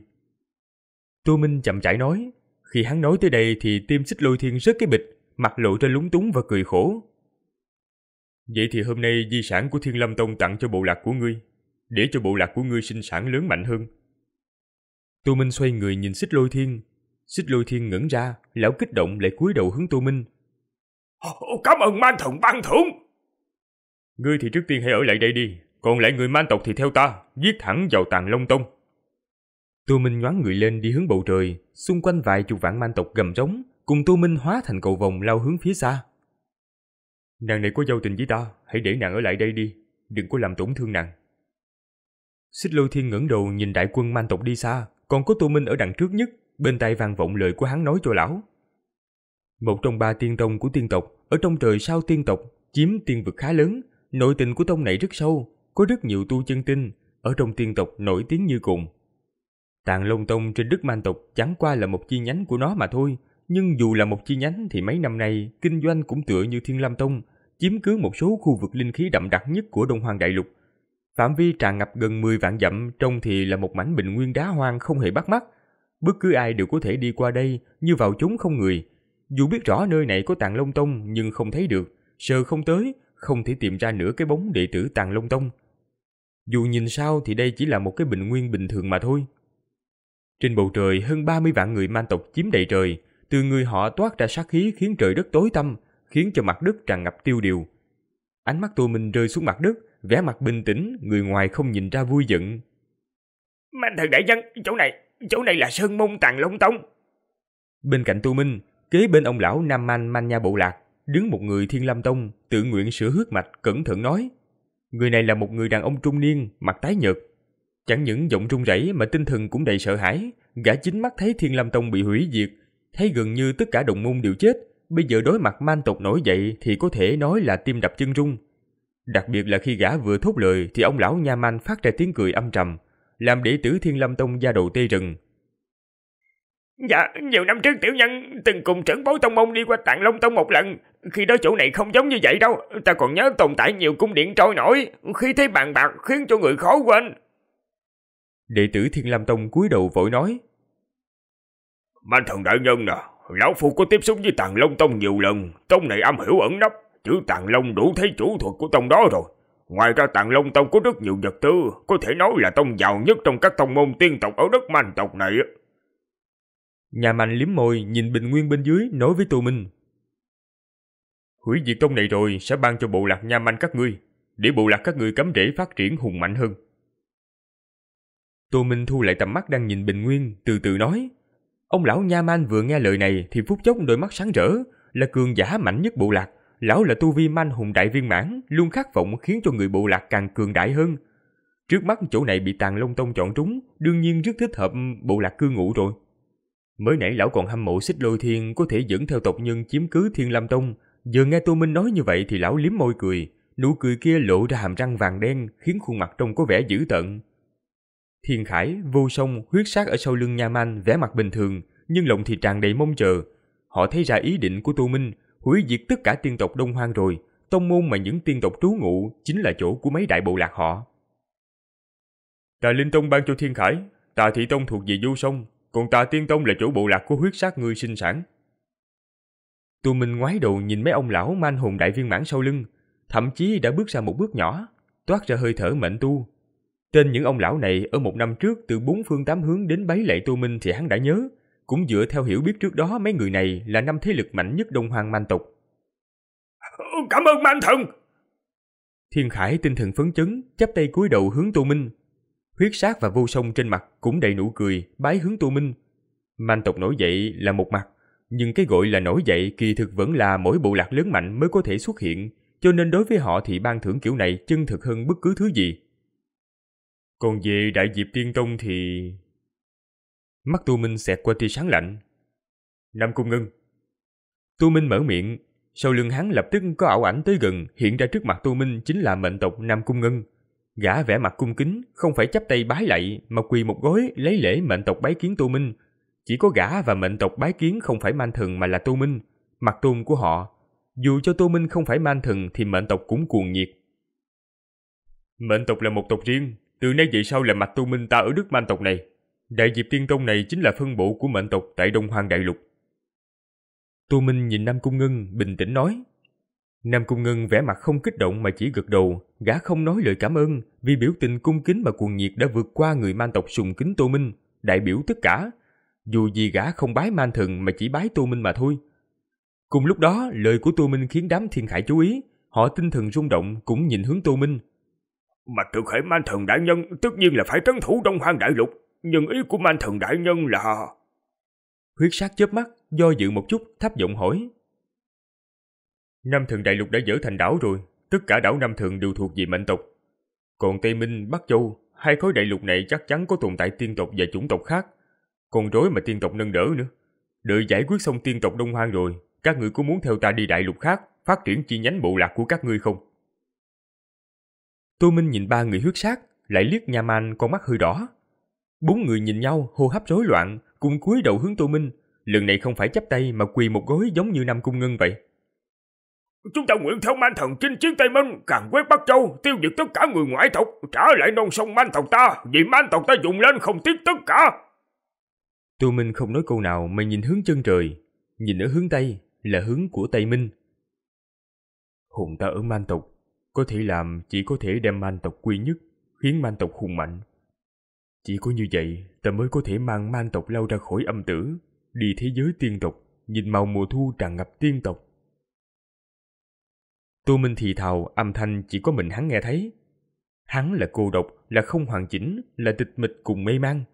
Tu Minh chậm rãi nói. Khi hắn nói tới đây thì tim xích lôi thiên rớt cái bịch, mặt lộ ra lúng túng và cười khổ. Vậy thì hôm nay di sản của Thiên Lâm Tông tặng cho bộ lạc của ngươi, để cho bộ lạc của ngươi sinh sản lớn mạnh hơn. Tô Minh xoay người nhìn xích lôi thiên. Xích lôi thiên ngẩn ra, lão kích động lại cúi đầu hướng Tô Minh. Cảm ơn man thần ban thưởng. Ngươi thì trước tiên hãy ở lại đây đi, còn lại người man tộc thì theo ta, giết thẳng vào tàn Long Tông. Tô Minh nhoáng người lên đi hướng bầu trời, xung quanh vài chục vạn man tộc gầm rống cùng Tô Minh hóa thành cầu vòng lao hướng phía xa. Nàng này có giao tình với ta, hãy để nàng ở lại đây đi, đừng có làm tổn thương nàng. Xích lôi thiên ngẩng đầu nhìn đại quân man tộc đi xa, còn có tô minh ở đằng trước nhất, bên tai vang vọng lời của hắn nói cho lão. Một trong ba tiên tông của tiên tộc, ở trong trời sao tiên tộc, chiếm tiên vực khá lớn, nội tình của tông này rất sâu, có rất nhiều tu chân tinh, ở trong tiên tộc nổi tiếng như cùng. Tàng Long Tông trên đất man tộc chẳng qua là một chi nhánh của nó mà thôi, nhưng dù là một chi nhánh thì mấy năm nay kinh doanh cũng tựa như Thiên Lam Tông, chiếm cứ một số khu vực linh khí đậm đặc nhất của Đông Hoàng Đại Lục. Phạm vi tràn ngập gần 10 vạn dặm, trông thì là một mảnh bình nguyên đá hoang không hề bắt mắt. Bất cứ ai đều có thể đi qua đây như vào chúng không người. Dù biết rõ nơi này có Tàng Long Tông nhưng không thấy được, sờ không tới, không thể tìm ra nửa cái bóng đệ tử Tàng Long Tông. Dù nhìn sao thì đây chỉ là một cái bình nguyên bình thường mà thôi. Trên bầu trời hơn 30 vạn người man tộc chiếm đầy trời, từ người họ toát ra sát khí khiến trời đất tối tăm, khiến cho mặt đất tràn ngập tiêu điều. Ánh mắt Tô Minh rơi xuống mặt đất, vẻ mặt bình tĩnh, người ngoài không nhìn ra vui giận. Man thần đại nhân, chỗ này, chỗ này là Sơn Môn Tàng Long Tông. Bên cạnh Tô Minh, kế bên ông lão Nam Man Man Nha Bộ Lạc, đứng một người Thiên Lâm Tông, tự nguyện sửa huyết mạch, cẩn thận nói. Người này là một người đàn ông trung niên, mặt tái nhợt. Chẳng những giọng run rẩy mà tinh thần cũng đầy sợ hãi, gã chính mắt thấy Thiên Lâm Tông bị hủy diệt, thấy gần như tất cả đồng môn đều chết, bây giờ đối mặt man tộc nổi dậy thì có thể nói là tim đập chân rung. Đặc biệt là khi gã vừa thốt lời thì ông lão Nha Man phát ra tiếng cười âm trầm, làm đệ tử Thiên Lâm Tông da đầu tê rừng. Dạ, nhiều năm trước tiểu nhân từng cùng trưởng bối tông môn đi qua Tạng Long Tông một lần. Khi đó chỗ này không giống như vậy đâu. Ta còn nhớ tồn tại nhiều cung điện trôi nổi, khi thấy bàn bạc khiến cho người khó quên. Đệ tử Thiên Lâm Tông cúi đầu vội nói. Man thần đại nhân nè, lão phu có tiếp xúc với Tàng Long Tông nhiều lần. Tông này âm hiểu ẩn nấp, chữ Tàng Long đủ thấy chủ thuật của tông đó rồi. Ngoài ra Tàng Long Tông có rất nhiều vật tư, có thể nói là tông giàu nhất trong các tông môn tiên tộc ở đất man tộc này. Nhà mạnh liếm môi nhìn bình nguyên bên dưới nói với Tô Minh. Hủy diệt tông này rồi sẽ ban cho bộ lạc nhà manh các ngươi, để bộ lạc các ngươi cấm rễ phát triển hùng mạnh hơn. Tô Minh thu lại tầm mắt đang nhìn bình nguyên, từ từ nói. Ông lão nha man vừa nghe lời này thì phút chốc đôi mắt sáng rỡ, là cường giả mạnh nhất bộ lạc. Lão là tu vi man hùng đại viên mãn, luôn khát vọng khiến cho người bộ lạc càng cường đại hơn. Trước mắt chỗ này bị tàn long tông chọn trúng, đương nhiên rất thích hợp bộ lạc cư ngụ rồi. Mới nãy lão còn hâm mộ xích lôi thiên có thể dẫn theo tộc nhân chiếm cứ thiên lam tông. Giờ nghe Tô Minh nói như vậy thì lão liếm môi cười. Nụ cười kia lộ ra hàm răng vàng đen khiến khuôn mặt trông có vẻ dữ tợn. Thiên Khải, vô song, huyết sát ở sau lưng nha man vẻ mặt bình thường, nhưng lòng thì tràn đầy mong chờ. Họ thấy ra ý định của Tô Minh, hủy diệt tất cả tiên tộc Đông Hoang rồi. Tông môn mà những tiên tộc trú ngụ chính là chỗ của mấy đại bộ lạc họ. Tà Linh Tông ban cho Thiên Khải, Tà Thị Tông thuộc về vô song, còn Tà Tiên Tông là chỗ bộ lạc của huyết sát ngươi sinh sản. Tu Minh ngoái đầu nhìn mấy ông lão man hồn đại viên mãn sau lưng, thậm chí đã bước ra một bước nhỏ, toát ra hơi thở mệnh tu. Tên những ông lão này ở một năm trước từ bốn phương tám hướng đến bấy lệ Tu Minh thì hắn đã nhớ, cũng dựa theo hiểu biết trước đó mấy người này là năm thế lực mạnh nhất Đông Hoang man tộc. Cảm ơn man thần! Thiên Khải tinh thần phấn chấn, chắp tay cúi đầu hướng Tu Minh, Huyết sát và vô song trên mặt cũng đầy nụ cười, bái hướng tu minh. Man tộc nổi dậy là một mặt, nhưng cái gọi là nổi dậy kỳ thực vẫn là mỗi bộ lạc lớn mạnh mới có thể xuất hiện, cho nên đối với họ thì ban thưởng kiểu này chân thực hơn bất cứ thứ gì. Còn về Đại Diệp Tiên Tông thì... Mắt Tu Minh xẹt qua tia sáng lạnh. Nam Cung Ngân. Tu Minh mở miệng, sau lưng hắn lập tức có ảo ảnh tới gần, hiện ra trước mặt Tu Minh chính là mệnh tộc Nam Cung Ngân. Gã vẻ mặt cung kính, không phải chắp tay bái lạy mà quỳ một gối lấy lễ mệnh tộc bái kiến Tô Minh. Chỉ có gã và mệnh tộc bái kiến không phải man thần mà là Tô Minh, mặt tôn của họ. Dù cho Tô Minh không phải man thần thì mệnh tộc cũng cuồng nhiệt. Mệnh tộc là một tộc riêng, từ nay về sau là mặt Tô Minh ta ở nước man tộc này. Đại Diệp Tiên Tông này chính là phân bộ của mệnh tộc tại Đông Hoàng Đại Lục. Tô Minh nhìn Nam Cung Ngân bình tĩnh nói. Nam Cung Ngân vẻ mặt không kích động mà chỉ gật đầu, gã không nói lời cảm ơn vì biểu tình cung kính mà cuồng nhiệt đã vượt qua người man tộc sùng kính Tô Minh, đại biểu tất cả. Dù gì gã không bái man thần mà chỉ bái Tô Minh mà thôi. Cùng lúc đó, lời của Tô Minh khiến đám thiên khải chú ý, họ tinh thần rung động cũng nhìn hướng Tô Minh. Mà tự khởi man thần đại nhân tất nhiên là phải trấn thủ Đông Hoang Đại Lục, nhưng ý của man thần đại nhân là... Huyết sát chớp mắt, do dự một chút, thấp giọng hỏi. Nam thượng Đại Lục đã dỡ thành đảo rồi, tất cả đảo Nam thượng đều thuộc về mệnh tộc. Còn Tây Minh, Bắc Châu, hai khối đại lục này chắc chắn có tồn tại tiên tộc và chủng tộc khác. Còn rối mà tiên tộc nâng đỡ nữa. Đợi giải quyết xong tiên tộc Đông Hoang rồi, các người có muốn theo ta đi đại lục khác, phát triển chi nhánh bộ lạc của các ngươi không? Tô Minh nhìn ba người huyết sát, lại liếc Nha man con mắt hơi đỏ. Bốn người nhìn nhau, hô hấp rối loạn, cùng cúi đầu hướng Tô Minh. Lần này không phải chắp tay mà quỳ một gối giống như Nam Cung Ngân vậy. Chúng ta nguyện theo man thần chinh chiến Tây Minh, càng quét Bắc Châu, tiêu diệt tất cả người ngoại tộc, trả lại non sông man tộc ta, vì man tộc ta dùng lên không tiếc tất cả. Tu Minh không nói câu nào mà nhìn hướng chân trời. nhìn ở hướng Tây là hướng của Tây Minh. Hùng ta ở man tộc, có thể làm chỉ có thể đem man tộc quy nhất, khiến man tộc hùng mạnh. Chỉ có như vậy, ta mới có thể mang man tộc lao ra khỏi âm tử, đi thế giới tiên tộc, nhìn màu mùa thu tràn ngập tiên tộc. Tô Minh thì thào, âm thanh chỉ có mình hắn nghe thấy. Hắn là cô độc, là không hoàn chỉnh, là tịch mịch cùng mê man.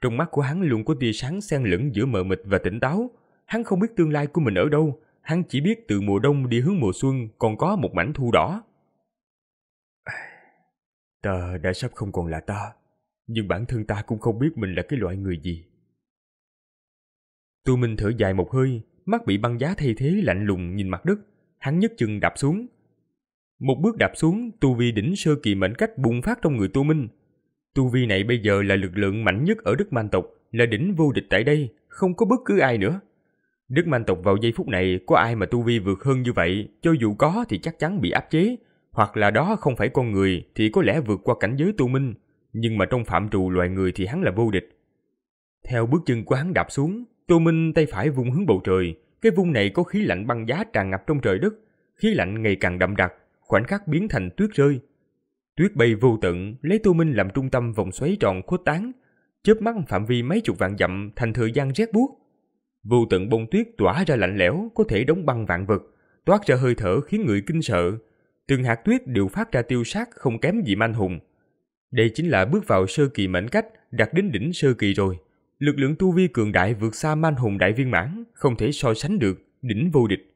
Trong mắt của hắn luôn có tia sáng xen lẫn giữa mờ mịt và tỉnh táo. Hắn không biết tương lai của mình ở đâu, hắn chỉ biết từ mùa đông đi hướng mùa xuân còn có một mảnh thu đỏ. [SIGHS] Ta đã sắp không còn là ta, nhưng bản thân ta cũng không biết mình là cái loại người gì. Tu Minh thở dài một hơi, mắt bị băng giá thay thế lạnh lùng nhìn mặt đất, hắn nhấc chân đạp xuống. Một bước đạp xuống, tu vi đỉnh sơ kỳ mệnh cách bùng phát trong người Tu Minh. Tu vi này bây giờ là lực lượng mạnh nhất ở Đức Man tộc, là đỉnh vô địch tại đây, không có bất cứ ai nữa. Đức Man tộc vào giây phút này có ai mà tu vi vượt hơn như vậy, cho dù có thì chắc chắn bị áp chế, hoặc là đó không phải con người thì có lẽ vượt qua cảnh giới tu minh, nhưng mà trong phạm trù loài người thì hắn là vô địch. Theo bước chân của hắn đạp xuống, Tô Minh tay phải vung hướng bầu trời, cái vung này có khí lạnh băng giá tràn ngập trong trời đất, khí lạnh ngày càng đậm đặc, khoảnh khắc biến thành tuyết rơi. Tuyết bay vô tận, lấy Tô Minh làm trung tâm vòng xoáy tròn khuếch tán, chớp mắt phạm vi mấy chục vạn dặm thành thời gian rét buốt. Vô tận bông tuyết tỏa ra lạnh lẽo, có thể đóng băng vạn vật, toát ra hơi thở khiến người kinh sợ. Từng hạt tuyết đều phát ra tiêu sát không kém gì manh hùng. Đây chính là bước vào sơ kỳ mệnh cách, đạt đến đỉnh sơ kỳ rồi. Lực lượng tu vi cường đại vượt xa man hùng đại viên mãn, không thể so sánh được, đỉnh vô địch.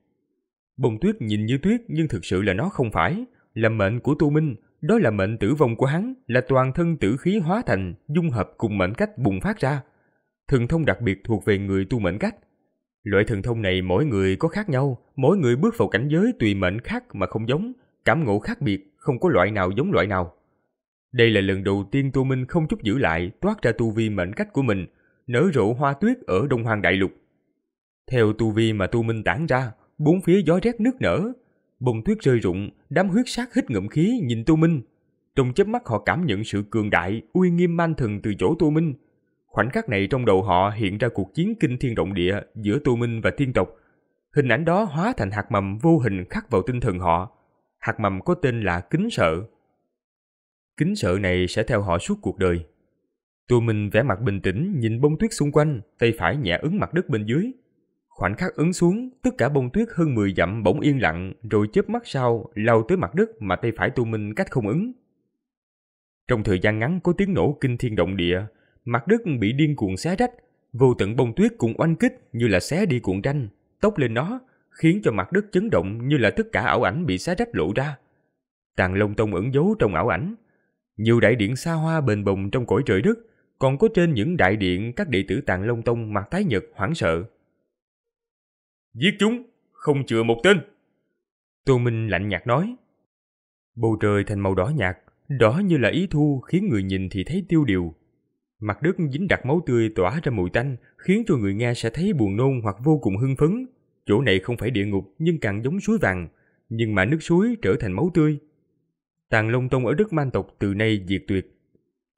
Bông tuyết nhìn như tuyết nhưng thực sự là nó không phải, là mệnh của tu minh, đó là mệnh tử vong của hắn, là toàn thân tử khí hóa thành, dung hợp cùng mệnh cách bùng phát ra. Thần thông đặc biệt thuộc về người tu mệnh cách. Loại thần thông này mỗi người có khác nhau, mỗi người bước vào cảnh giới tùy mệnh khác mà không giống, cảm ngộ khác biệt, không có loại nào giống loại nào. Đây là lần đầu tiên Tu Minh không chút giữ lại toát ra tu vi mệnh cách của mình, nở rộ hoa tuyết ở Đông Hoàng Đại Lục. Theo tu vi mà Tu Minh tản ra, bốn phía gió rét nước nở, bông tuyết rơi rụng, đám huyết sát hít ngậm khí nhìn Tu Minh. Trong chớp mắt họ cảm nhận sự cường đại, uy nghiêm man thần từ chỗ Tu Minh. Khoảnh khắc này trong đầu họ hiện ra cuộc chiến kinh thiên động địa giữa Tu Minh và thiên tộc. Hình ảnh đó hóa thành hạt mầm vô hình khắc vào tinh thần họ. Hạt mầm có tên là kính sợ. Kính sợ này sẽ theo họ suốt cuộc đời. Tô Minh vẻ mặt bình tĩnh nhìn bông tuyết xung quanh, tay phải nhẹ ấn mặt đất bên dưới. Khoảnh khắc ấn xuống, tất cả bông tuyết hơn 10 dặm bỗng yên lặng, rồi chớp mắt sau lao tới mặt đất mà tay phải Tô Minh cách không ứng. Trong thời gian ngắn có tiếng nổ kinh thiên động địa, mặt đất bị điên cuồng xé rách, vô tận bông tuyết cùng oanh kích như là xé đi cuộn tranh, tốc lên nó, khiến cho mặt đất chấn động như là tất cả ảo ảnh bị xé rách lộ ra. tàng lông tông ẩn giấu trong ảo ảnh. Nhiều đại điện xa hoa bền bồng trong cõi trời đất, còn có trên những đại điện các đệ tử Tạng Long Tông mặt tái nhật hoảng sợ. Giết chúng, không chừa một tên. Tô Minh lạnh nhạt nói. Bầu trời thành màu đỏ nhạt, đỏ như là ý thu khiến người nhìn thì thấy tiêu điều. Mặt đất dính đặc máu tươi tỏa ra mùi tanh khiến cho người nghe sẽ thấy buồn nôn hoặc vô cùng hưng phấn. Chỗ này không phải địa ngục nhưng càng giống suối vàng, nhưng mà nước suối trở thành máu tươi. Tàng Long Tông ở đất man tộc từ nay diệt tuyệt,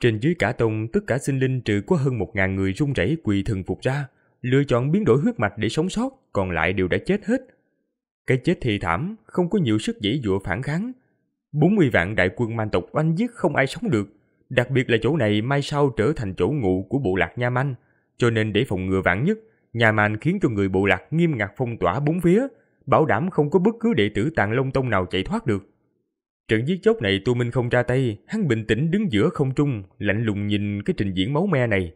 trên dưới cả tông, tất cả sinh linh trừ có hơn một ngàn người run rẩy quỳ thần phục ra, lựa chọn biến đổi huyết mạch để sống sót, còn lại đều đã chết hết. Cái chết thì thảm, không có nhiều sức dễ dụa phản kháng. 40 vạn đại quân man tộc oanh giết không ai sống được, đặc biệt là chỗ này mai sau trở thành chỗ ngụ của bộ lạc Nha Manh, cho nên để phòng ngừa vạn nhất, nha man khiến cho người bộ lạc nghiêm ngặt phong tỏa bốn phía, bảo đảm không có bất cứ đệ tử tàng Long Tông nào chạy thoát được. Trận giết chóc này Tu Minh không ra tay, hắn bình tĩnh đứng giữa không trung, lạnh lùng nhìn cái trình diễn máu me này.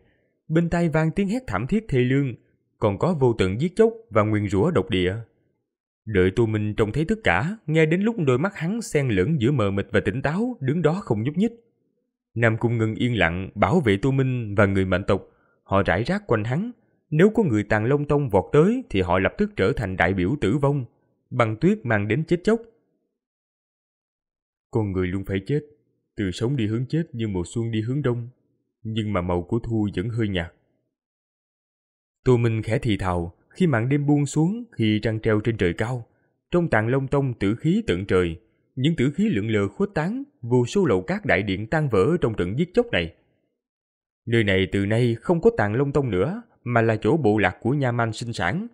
Bên tai vang tiếng hét thảm thiết thê lương, còn có vô tận giết chóc và nguyền rủa độc địa. Đợi Tu Minh trông thấy tất cả, nghe đến lúc đôi mắt hắn xen lẫn giữa mờ mịt và tỉnh táo, đứng đó không nhúc nhích. Nam Cung Ngân yên lặng bảo vệ Tu Minh và người mệnh tộc, họ rải rác quanh hắn. Nếu có người tàn lông tông vọt tới thì họ lập tức trở thành đại biểu tử vong. Băng tuyết mang đến chết chóc, con người luôn phải chết, từ sống đi hướng chết như mùa xuân đi hướng đông, nhưng mà màu của thu vẫn hơi nhạt. Tô Minh khẽ thì thào khi màn đêm buông xuống khi trăng treo trên trời cao. Trong tàn long tông tử khí tận trời, những tử khí lượn lờ khuếch tán, vô số lậu cát đại điện tan vỡ trong trận giết chóc này. Nơi này từ nay không có tàn long tông nữa, mà là chỗ bộ lạc của Nha Man sinh sản.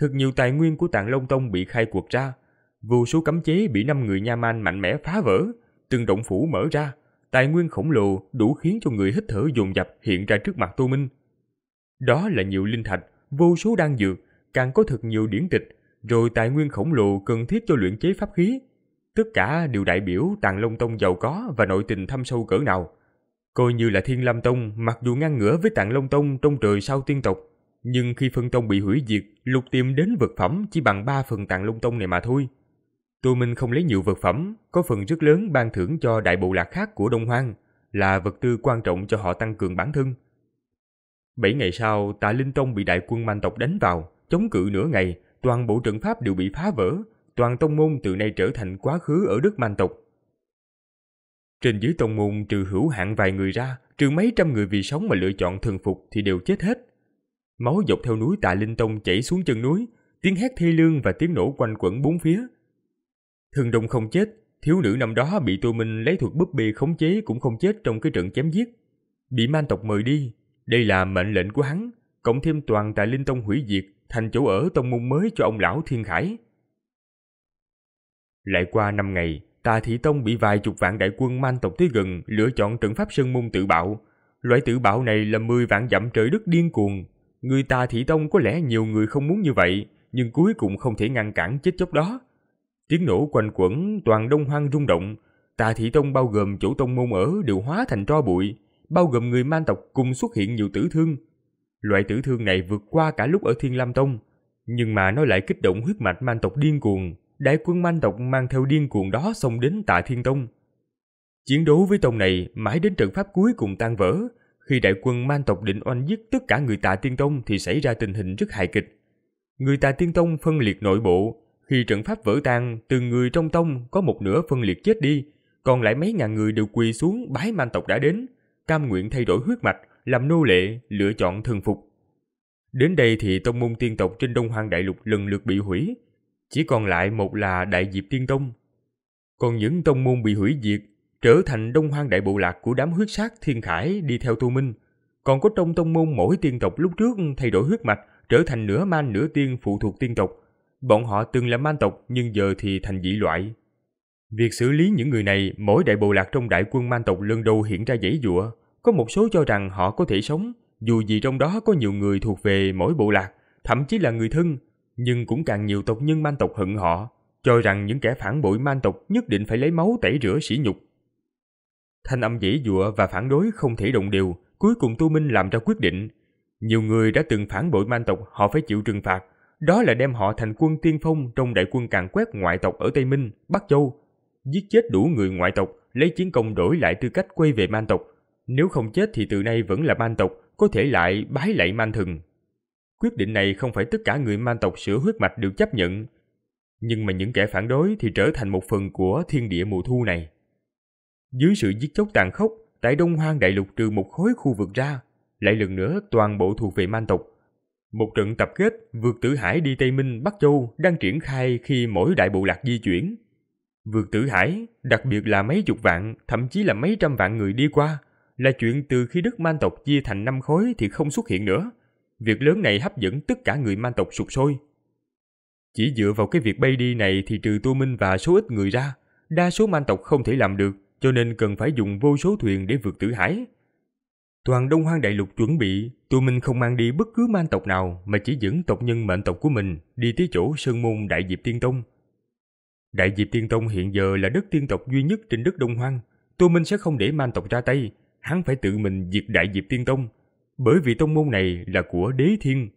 Thực nhiều tài nguyên của tàn Long Tông bị khai cuộc ra, vô số cấm chế bị năm người nha man mạnh mẽ phá vỡ, từng động phủ mở ra, tài nguyên khổng lồ đủ khiến cho người hít thở dồn dập hiện ra trước mặt Tô Minh. Đó là nhiều linh thạch, vô số đan dược, càng có thật nhiều điển tịch, rồi tài nguyên khổng lồ cần thiết cho luyện chế pháp khí. Tất cả đều đại biểu Tàng Long Tông giàu có và nội tình thâm sâu cỡ nào. Coi như là Thiên Lam Tông mặc dù ngang ngửa với tàng Long Tông trong trời sau tiên tộc, nhưng khi phân tông bị hủy diệt, lục tìm đến vật phẩm chỉ bằng 3 phần tàng Long Tông này mà thôi. Tô Minh không lấy nhiều vật phẩm, có phần rất lớn ban thưởng cho đại bộ lạc khác của Đông Hoang, là vật tư quan trọng cho họ tăng cường bản thân. Bảy ngày sau, Tạ Linh Tông bị đại quân man tộc đánh vào, chống cự nửa ngày, toàn bộ trận pháp đều bị phá vỡ, toàn tông môn từ nay trở thành quá khứ ở đất man tộc. Trên dưới tông môn trừ hữu hạn vài người ra, trừ mấy trăm người vì sống mà lựa chọn thần phục thì đều chết hết. Máu dọc theo núi Tạ Linh Tông chảy xuống chân núi, tiếng hét thê lương và tiếng nổ quanh quẩn bốn phía. Thường Đông không chết, thiếu nữ năm đó bị Tô Minh lấy thuật búp bê khống chế cũng không chết trong cái trận chém giết. Bị man tộc mời đi, đây là mệnh lệnh của hắn, cộng thêm toàn tại Linh Tông hủy diệt, thành chỗ ở tông môn mới cho ông lão Thiên Khải. Lại qua năm ngày, Tà Thị Tông bị vài chục vạn đại quân man tộc tới gần lựa chọn trận pháp sơn môn tự bạo. Loại tự bạo này là 10 vạn dặm trời đất điên cuồng. Người Tà Thị Tông có lẽ nhiều người không muốn như vậy, nhưng cuối cùng không thể ngăn cản chết chóc đó. Tiếng nổ quanh quẩn, toàn đông hoang rung động. Tà Thị Tông bao gồm chủ tông môn ở đều hóa thành tro bụi, bao gồm người man tộc cùng xuất hiện nhiều tử thương. Loại tử thương này vượt qua cả lúc ở Thiên Lam Tông, nhưng mà nó lại kích động huyết mạch man tộc điên cuồng, đại quân man tộc mang theo điên cuồng đó xông đến Tạ Thiên Tông. Chiến đấu với tông này mãi đến trận pháp cuối cùng tan vỡ, khi đại quân man tộc định oanh giết tất cả người Tạ Tiên Tông thì xảy ra tình hình rất hài kịch. Người Tạ Tiên Tông phân liệt nội bộ, khi trận pháp vỡ tan, từng người trong tông có một nửa phân liệt chết đi, còn lại mấy ngàn người đều quỳ xuống bái man tộc đã đến, cam nguyện thay đổi huyết mạch, làm nô lệ, lựa chọn thần phục. Đến đây thì tông môn tiên tộc trên Đông Hoang Đại Lục lần lượt bị hủy, chỉ còn lại một là Đại Diệp Tiên Tông. Còn những tông môn bị hủy diệt trở thành Đông Hoang Đại Bộ Lạc của đám huyết sát Thiên Khải đi theo Tu Minh. Còn có trong tông môn mỗi tiên tộc lúc trước thay đổi huyết mạch trở thành nửa man nửa tiên phụ thuộc tiên tộc. Bọn họ từng là man tộc nhưng giờ thì thành dị loại. Việc xử lý những người này, mỗi đại bộ lạc trong đại quân man tộc lần đầu hiện ra dãy dụa. Có một số cho rằng họ có thể sống, dù gì trong đó có nhiều người thuộc về mỗi bộ lạc, thậm chí là người thân, nhưng cũng càng nhiều tộc nhân man tộc hận họ, cho rằng những kẻ phản bội man tộc nhất định phải lấy máu tẩy rửa sỉ nhục. Thanh âm dễ dụa và phản đối không thể đồng đều, cuối cùng Tu Minh làm ra quyết định. Nhiều người đã từng phản bội man tộc họ phải chịu trừng phạt, đó là đem họ thành quân tiên phong trong đại quân càn quét ngoại tộc ở Tây Minh, Bắc Châu. Giết chết đủ người ngoại tộc, lấy chiến công đổi lại tư cách quay về man tộc. Nếu không chết thì từ nay vẫn là man tộc, có thể lại bái lạy man thần. Quyết định này không phải tất cả người man tộc sửa huyết mạch đều chấp nhận, nhưng mà những kẻ phản đối thì trở thành một phần của thiên địa mùa thu này. Dưới sự giết chóc tàn khốc, tại Đông Hoang Đại Lục trừ một khối khu vực ra, lại lần nữa toàn bộ thuộc về man tộc. Một trận tập kết vượt tử hải đi Tây Minh, Bắc Châu đang triển khai khi mỗi đại bộ lạc di chuyển. Vượt tử hải, đặc biệt là mấy chục vạn, thậm chí là mấy trăm vạn người đi qua, là chuyện từ khi đất man tộc chia thành năm khối thì không xuất hiện nữa. Việc lớn này hấp dẫn tất cả người man tộc sụp sôi. Chỉ dựa vào cái việc bay đi này thì trừ Tu Minh và số ít người ra, đa số man tộc không thể làm được, cho nên cần phải dùng vô số thuyền để vượt tử hải. Toàn Đông Hoang Đại Lục chuẩn bị, tụi mình không mang đi bất cứ man tộc nào mà chỉ dẫn tộc nhân mệnh tộc của mình đi tới chỗ Sơn Môn Đại Diệp Tiên Tông. Đại Diệp Tiên Tông hiện giờ là đất tiên tộc duy nhất trên đất Đông Hoang. Tụi mình sẽ không để man tộc ra tay, hắn phải tự mình diệt Đại Diệp Tiên Tông, bởi vì tông môn này là của đế thiên.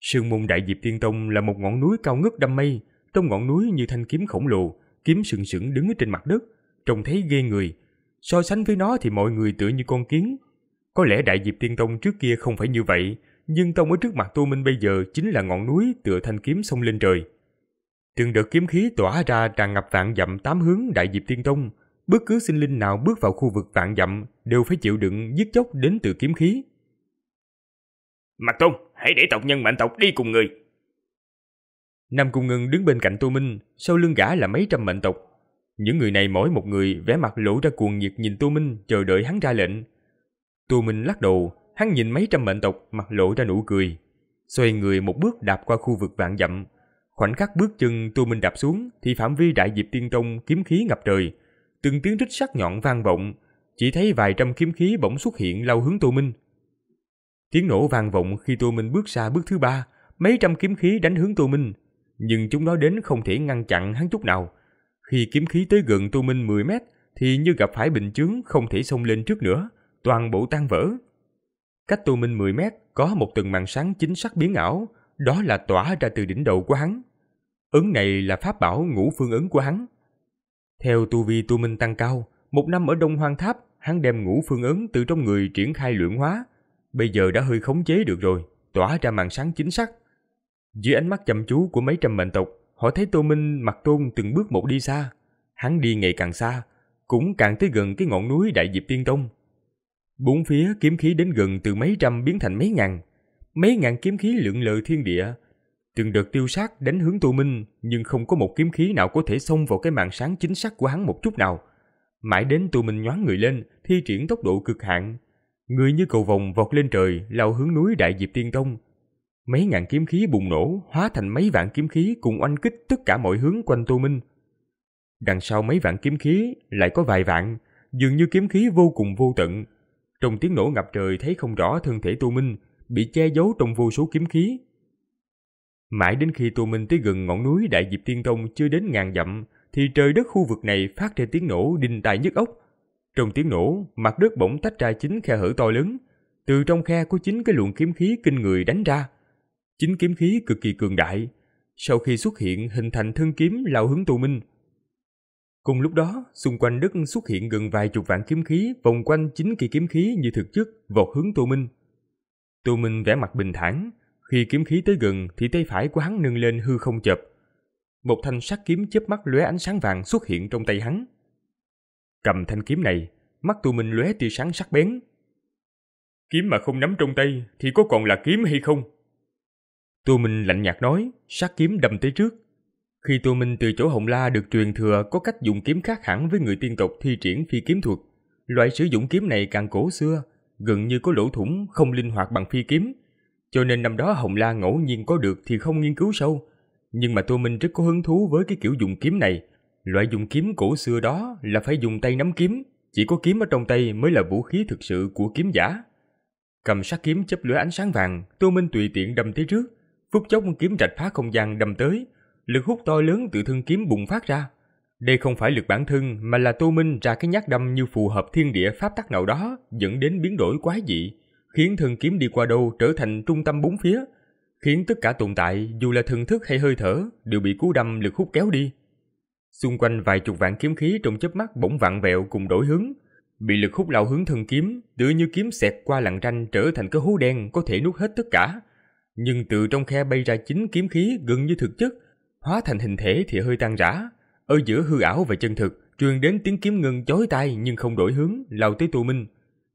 sơn môn Đại Diệp Tiên Tông là một ngọn núi cao ngất đâm mây, trong ngọn núi như thanh kiếm khổng lồ, kiếm sừng sững đứng trên mặt đất, trông thấy ghê người. So sánh với nó thì mọi người tựa như con kiến. Có lẽ Đại Diệp Tiên Tông trước kia không phải như vậy, nhưng tông ở trước mặt Tô Minh bây giờ chính là ngọn núi tựa thanh kiếm sông lên trời. Từng đợt kiếm khí tỏa ra tràn ngập vạn dặm tám hướng Đại Diệp Tiên Tông, bất cứ sinh linh nào bước vào khu vực vạn dặm đều phải chịu đựng giết chóc đến từ kiếm khí. Mặt Tôn, hãy để tộc nhân mệnh tộc đi cùng người. Nam Cung Ngân đứng bên cạnh Tô Minh, sau lưng gã là mấy trăm mệnh tộc. Những người này mỗi một người vẻ mặt lộ ra cuồng nhiệt nhìn Tô Minh chờ đợi hắn ra lệnh. Tu Minh lắc đầu, hắn nhìn mấy trăm mệnh tộc mặt lộ ra nụ cười. xoay người một bước đạp qua khu vực vạn dặm. Khoảnh khắc bước chân Tu Minh đạp xuống thì phạm vi đại diệp tiên tông kiếm khí ngập trời. Từng tiếng rít sắc nhọn vang vọng, chỉ thấy vài trăm kiếm khí bỗng xuất hiện lao hướng Tu Minh. Tiếng nổ vang vọng khi Tu Minh bước ra bước thứ ba, mấy trăm kiếm khí đánh hướng Tu Minh, nhưng chúng nó đến không thể ngăn chặn hắn chút nào. Khi kiếm khí tới gần Tu Minh 10 mét, thì như gặp phải bình chướng không thể xông lên trước nữa, toàn bộ tan vỡ. Cách Tô Minh 10 mét có một tầng màn sáng chính sắc biến ảo, đó là tỏa ra từ đỉnh đầu của hắn. Ấn này là pháp bảo ngũ phương ấn của hắn. Theo tu vi Tô Minh tăng cao, một năm ở Đông Hoang Tháp, hắn đem ngũ phương ấn từ trong người triển khai luyện hóa, bây giờ đã hơi khống chế được rồi, tỏa ra màn sáng chính xác. Dưới ánh mắt chăm chú của mấy trăm mệnh tộc, họ thấy Tô Minh mặc tôn từng bước một đi xa. Hắn đi ngày càng xa, cũng càng tới gần cái ngọn núi Đại Diệp Tiên Tông. Bốn phía kiếm khí đến gần từ mấy trăm biến thành mấy ngàn. Mấy ngàn kiếm khí lượn lờ thiên địa. Từng đợt tiêu sát đánh hướng Tô Minh, nhưng không có một kiếm khí nào có thể xông vào cái mạng sáng chính xác của hắn một chút nào. Mãi đến Tô Minh nhoáng người lên, thi triển tốc độ cực hạn. Người như cầu vòng vọt lên trời, lao hướng núi Đại Diệp Tiên Tông. Mấy ngàn kiếm khí bùng nổ, hóa thành mấy vạn kiếm khí cùng oanh kích tất cả mọi hướng quanh Tô Minh. Đằng sau mấy vạn kiếm khí lại có vài vạn, dường như kiếm khí vô cùng vô tận. Trong tiếng nổ ngập trời thấy không rõ thân thể Tô Minh, bị che giấu trong vô số kiếm khí. Mãi đến khi Tô Minh tới gần ngọn núi Đại Diệp Tiên Tông chưa đến ngàn dặm, thì trời đất khu vực này phát ra tiếng nổ đinh tai nhức óc. Trong tiếng nổ, mặt đất bỗng tách ra chính khe hở to lớn. Từ trong khe có chính cái luồng kiếm khí kinh người đánh ra. Chính kiếm khí cực kỳ cường đại. Sau khi xuất hiện hình thành thân kiếm lao hướng Tô Minh, Cùng lúc đó, xung quanh đất xuất hiện gần vài chục vạn kiếm khí vòng quanh chính kỳ kiếm khí như thực chất vọt hướng Tô Minh. Tô Minh vẻ mặt bình thản, khi kiếm khí tới gần thì tay phải của hắn nâng lên hư không chập. Một thanh sắc kiếm chớp mắt lóe ánh sáng vàng xuất hiện trong tay hắn. Cầm thanh kiếm này, mắt Tô Minh lóe tia sáng sắc bén. Kiếm mà không nắm trong tay thì có còn là kiếm hay không? Tô Minh lạnh nhạt nói, sát kiếm đâm tới trước. Khi Tô Minh từ chỗ Hồng La được truyền thừa có cách dùng kiếm khác hẳn với người tiên tộc thi triển phi kiếm thuật. Loại sử dụng kiếm này càng cổ xưa, gần như có lỗ thủng không linh hoạt bằng phi kiếm. Cho nên năm đó Hồng La ngẫu nhiên có được thì không nghiên cứu sâu. Nhưng mà Tô Minh rất có hứng thú với cái kiểu dùng kiếm này. Loại dùng kiếm cổ xưa đó là phải dùng tay nắm kiếm, chỉ có kiếm ở trong tay mới là vũ khí thực sự của kiếm giả. Cầm sát kiếm chớp lửa ánh sáng vàng, Tô Minh tùy tiện đâm tới trước. Phút chốc kiếm rạch phá không gian đâm tới, lực hút to lớn từ thân kiếm bùng phát ra. Đây không phải lực bản thân mà là Tô Minh ra cái nhát đâm như phù hợp thiên địa pháp tắc nào đó dẫn đến biến đổi quái dị, khiến thân kiếm đi qua đâu trở thành trung tâm bốn phía, khiến tất cả tồn tại dù là thần thức hay hơi thở đều bị cú đâm lực hút kéo đi. Xung quanh vài chục vạn kiếm khí trong chớp mắt bỗng vặn vẹo cùng đổi hướng, bị lực hút lao hướng thân kiếm, tựa như kiếm xẹt qua lặng ranh trở thành cái hố đen có thể nuốt hết tất cả. Nhưng từ trong khe bay ra chính kiếm khí gần như thực chất, hóa thành hình thể thì hơi tan rã. Ở giữa hư ảo và chân thực, truyền đến tiếng kiếm ngân chói tai nhưng không đổi hướng, lao tới Tô Minh.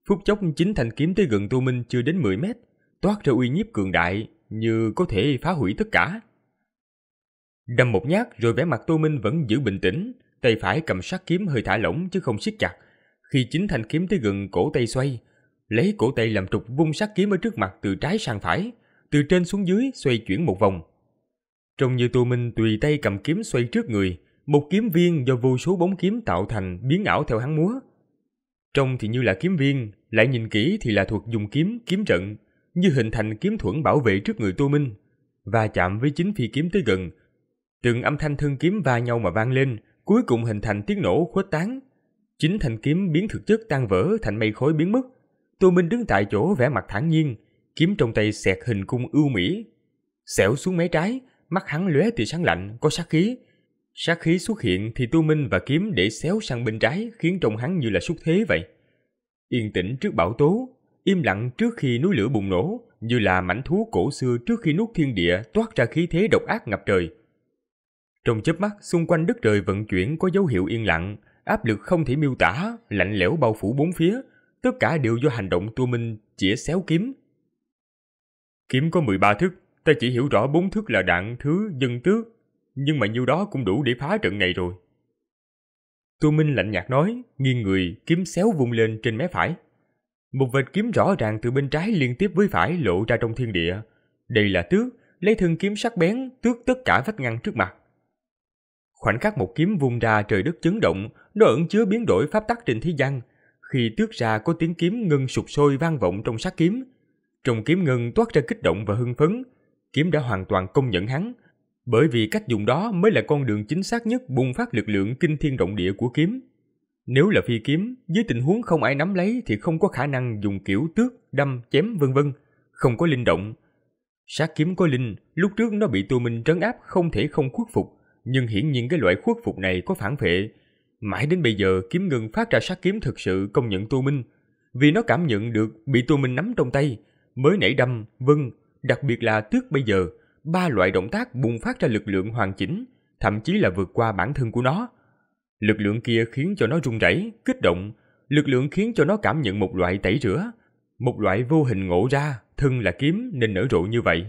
Phút chốc chính thành kiếm tới gần Tô Minh chưa đến 10 mét, toát ra uy nhiếp cường đại, như có thể phá hủy tất cả. Đâm một nhát rồi vẻ mặt Tô Minh vẫn giữ bình tĩnh, tay phải cầm sát kiếm hơi thả lỏng chứ không siết chặt. Khi chính thanh kiếm tới gần cổ tay xoay, lấy cổ tay làm trục vung sát kiếm ở trước mặt từ trái sang phải, từ trên xuống dưới xoay chuyển một vòng, Trông như Tô Minh tùy tay cầm kiếm xoay trước người, một kiếm viên do vô số bóng kiếm tạo thành biến ảo theo hắn múa. Trông thì như là kiếm viên, lại nhìn kỹ thì là thuộc dùng kiếm, kiếm trận, như hình thành kiếm thuẫn bảo vệ trước người Tô Minh, và chạm với chính phi kiếm tới gần. Từng âm thanh thân kiếm va nhau mà vang lên, cuối cùng hình thành tiếng nổ khuếch tán. Chính thanh kiếm biến thực chất tan vỡ thành mây khói biến mất. Tô Minh đứng tại chỗ vẻ mặt thản nhiên, kiếm trong tay xẹt hình cung ưu mỹ, xẻo xuống mé trái, mắt hắn lóe tia sáng lạnh, có sát khí. Sát khí xuất hiện thì Tu Minh và kiếm để xéo sang bên trái khiến trông hắn như là xúc thế vậy. Yên tĩnh trước bão tố, im lặng trước khi núi lửa bùng nổ, như là mảnh thú cổ xưa trước khi nuốt thiên địa toát ra khí thế độc ác ngập trời. Trong chớp mắt, xung quanh đất trời vận chuyển có dấu hiệu yên lặng, áp lực không thể miêu tả, lạnh lẽo bao phủ bốn phía, tất cả đều do hành động Tu Minh chĩa xéo kiếm. Kiếm có 13 thức, ta chỉ hiểu rõ bốn thước là đạn thứ dân tước, nhưng mà nhiêu đó cũng đủ để phá trận này rồi. Tô Minh lạnh nhạt nói, nghiêng người, kiếm xéo vung lên trên mé phải. Một vệt kiếm rõ ràng từ bên trái liên tiếp với phải lộ ra trong thiên địa. Đây là tước, lấy thân kiếm sắc bén tước tất cả vách ngăn trước mặt. Khoảnh khắc một kiếm vung ra trời đất chấn động, nó ẩn chứa biến đổi pháp tắc trên thế gian. Khi tước ra có tiếng kiếm ngân sụp sôi vang vọng trong sát kiếm. Trong kiếm ngân toát ra kích động và hưng phấn. Kiếm đã hoàn toàn công nhận hắn, bởi vì cách dùng đó mới là con đường chính xác nhất bùng phát lực lượng kinh thiên động địa của kiếm. Nếu là phi kiếm, dưới tình huống không ai nắm lấy thì không có khả năng dùng kiểu tước, đâm, chém vân vân, không có linh động. Sát kiếm có linh, lúc trước nó bị Tô Minh trấn áp không thể không khuất phục, nhưng hiển nhiên cái loại khuất phục này có phản vệ. Mãi đến bây giờ kiếm ngừng phát ra sát kiếm thực sự công nhận Tô Minh, vì nó cảm nhận được bị Tô Minh nắm trong tay, mới nảy đâm, vân, đặc biệt là tước bây giờ, ba loại động tác bùng phát ra lực lượng hoàn chỉnh, thậm chí là vượt qua bản thân của nó. Lực lượng kia khiến cho nó rung rẩy, kích động, lực lượng khiến cho nó cảm nhận một loại tẩy rửa, một loại vô hình ngộ ra, thân là kiếm nên nở rộ như vậy.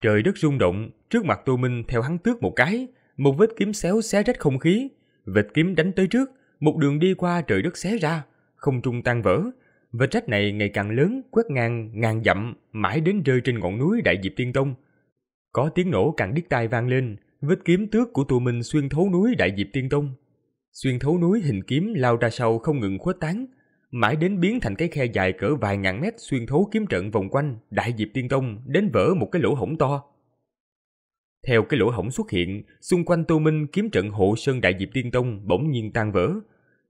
Trời đất rung động, trước mặt Tô Minh theo hắn tước một cái, một vết kiếm xéo xé rách không khí, vết kiếm đánh tới trước, một đường đi qua trời đất xé ra, không trung tan vỡ. Vết rách này ngày càng lớn, quét ngang ngàn dặm, mãi đến rơi trên ngọn núi Đại Diệp Tiên Tông. Có tiếng nổ càng điếc tai vang lên, vết kiếm tước của Tô Minh xuyên thấu núi Đại Diệp Tiên Tông. Xuyên thấu núi hình kiếm lao ra sau không ngừng khuếch tán, mãi đến biến thành cái khe dài cỡ vài ngàn mét xuyên thấu kiếm trận vòng quanh Đại Diệp Tiên Tông đến vỡ một cái lỗ hổng to. Theo cái lỗ hổng xuất hiện, xung quanh Tô Minh kiếm trận hộ sơn Đại Diệp Tiên Tông bỗng nhiên tan vỡ.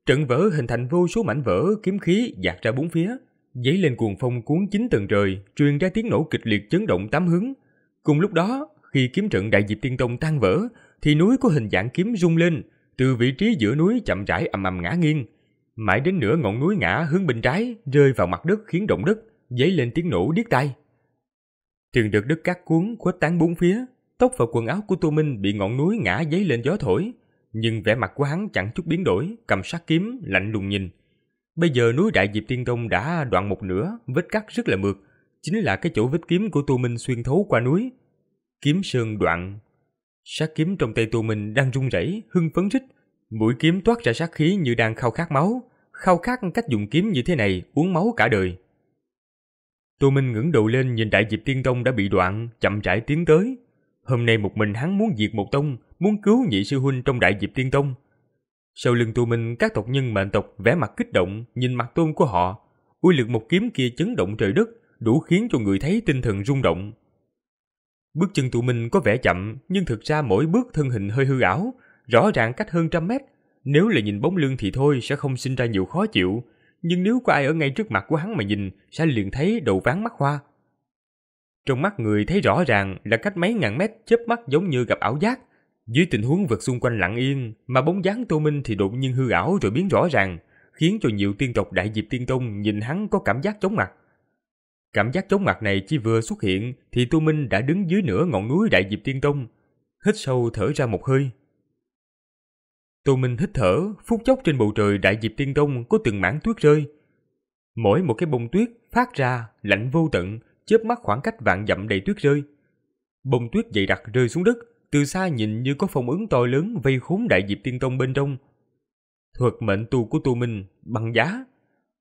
Trận vỡ hình thành vô số mảnh vỡ kiếm khí dạt ra bốn phía, dấy lên cuồng phong cuốn chín tầng trời, truyền ra tiếng nổ kịch liệt chấn động tám hướng. Cùng lúc đó, khi kiếm trận Đại Diệp Tiên Tông tan vỡ, thì núi có hình dạng kiếm rung lên, từ vị trí giữa núi chậm rãi ầm ầm ngã nghiêng, mãi đến nửa ngọn núi ngã hướng bên trái, rơi vào mặt đất khiến động đất, dấy lên tiếng nổ điếc tai. Từng đợt đất cát cuốn khuếch tán bốn phía, tóc và quần áo của Tô Minh bị ngọn núi ngã dấy lên gió thổi, nhưng vẻ mặt của hắn chẳng chút biến đổi, cầm sát kiếm, lạnh lùng nhìn. Bây giờ núi Đại Diệp Tiên Tông đã đoạn một nửa, vết cắt rất là mượt, chính là cái chỗ vết kiếm của Tô Minh xuyên thấu qua núi. Kiếm sơn đoạn. Sát kiếm trong tay Tô Minh đang run rẩy, hưng phấn rít, Mũi kiếm toát ra sát khí như đang khao khát máu, khao khát cách dùng kiếm như thế này, uống máu cả đời. Tô Minh ngẩng đầu lên nhìn Đại Diệp Tiên Tông đã bị đoạn, chậm rãi tiến tới. Hôm nay một mình hắn muốn diệt một tông, muốn cứu nhị sư huynh trong Đại Diệp Tiên Tông. Sau lưng tu Minh, các tộc nhân mệnh tộc vẻ mặt kích động, nhìn mặt tôn của họ. Uy lực một kiếm kia chấn động trời đất, đủ khiến cho người thấy tinh thần rung động. Bước chân tu Minh có vẻ chậm, nhưng thực ra mỗi bước thân hình hơi hư ảo, rõ ràng cách hơn trăm mét. Nếu là nhìn bóng lưng thì thôi sẽ không sinh ra nhiều khó chịu, nhưng nếu có ai ở ngay trước mặt của hắn mà nhìn, sẽ liền thấy đầu ván mắt hoa. Trong mắt người thấy rõ ràng là cách mấy ngàn mét chớp mắt giống như gặp ảo giác. Dưới tình huống vật xung quanh lặng yên, mà bóng dáng Tô Minh thì đột nhiên hư ảo rồi biến rõ ràng, khiến cho nhiều tiên tộc Đại Diệp Tiên Tông nhìn hắn có cảm giác chóng mặt. Cảm giác chóng mặt này chỉ vừa xuất hiện thì Tô Minh đã đứng dưới nửa ngọn núi Đại Diệp Tiên Tông. Hít sâu thở ra một hơi, Tô Minh hít thở, phút chốc trên bầu trời đại diệp tiên tông có từng mảng tuyết rơi. Mỗi một cái bông tuyết phát ra lạnh vô tận, chớp mắt khoảng cách vạn dặm đầy tuyết rơi. Bông tuyết dày đặc rơi xuống đất, từ xa nhìn như có phong ứng to lớn vây khốn đại diệp tiên tông bên trong. Thuật mệnh tu của Tô Minh bằng giá.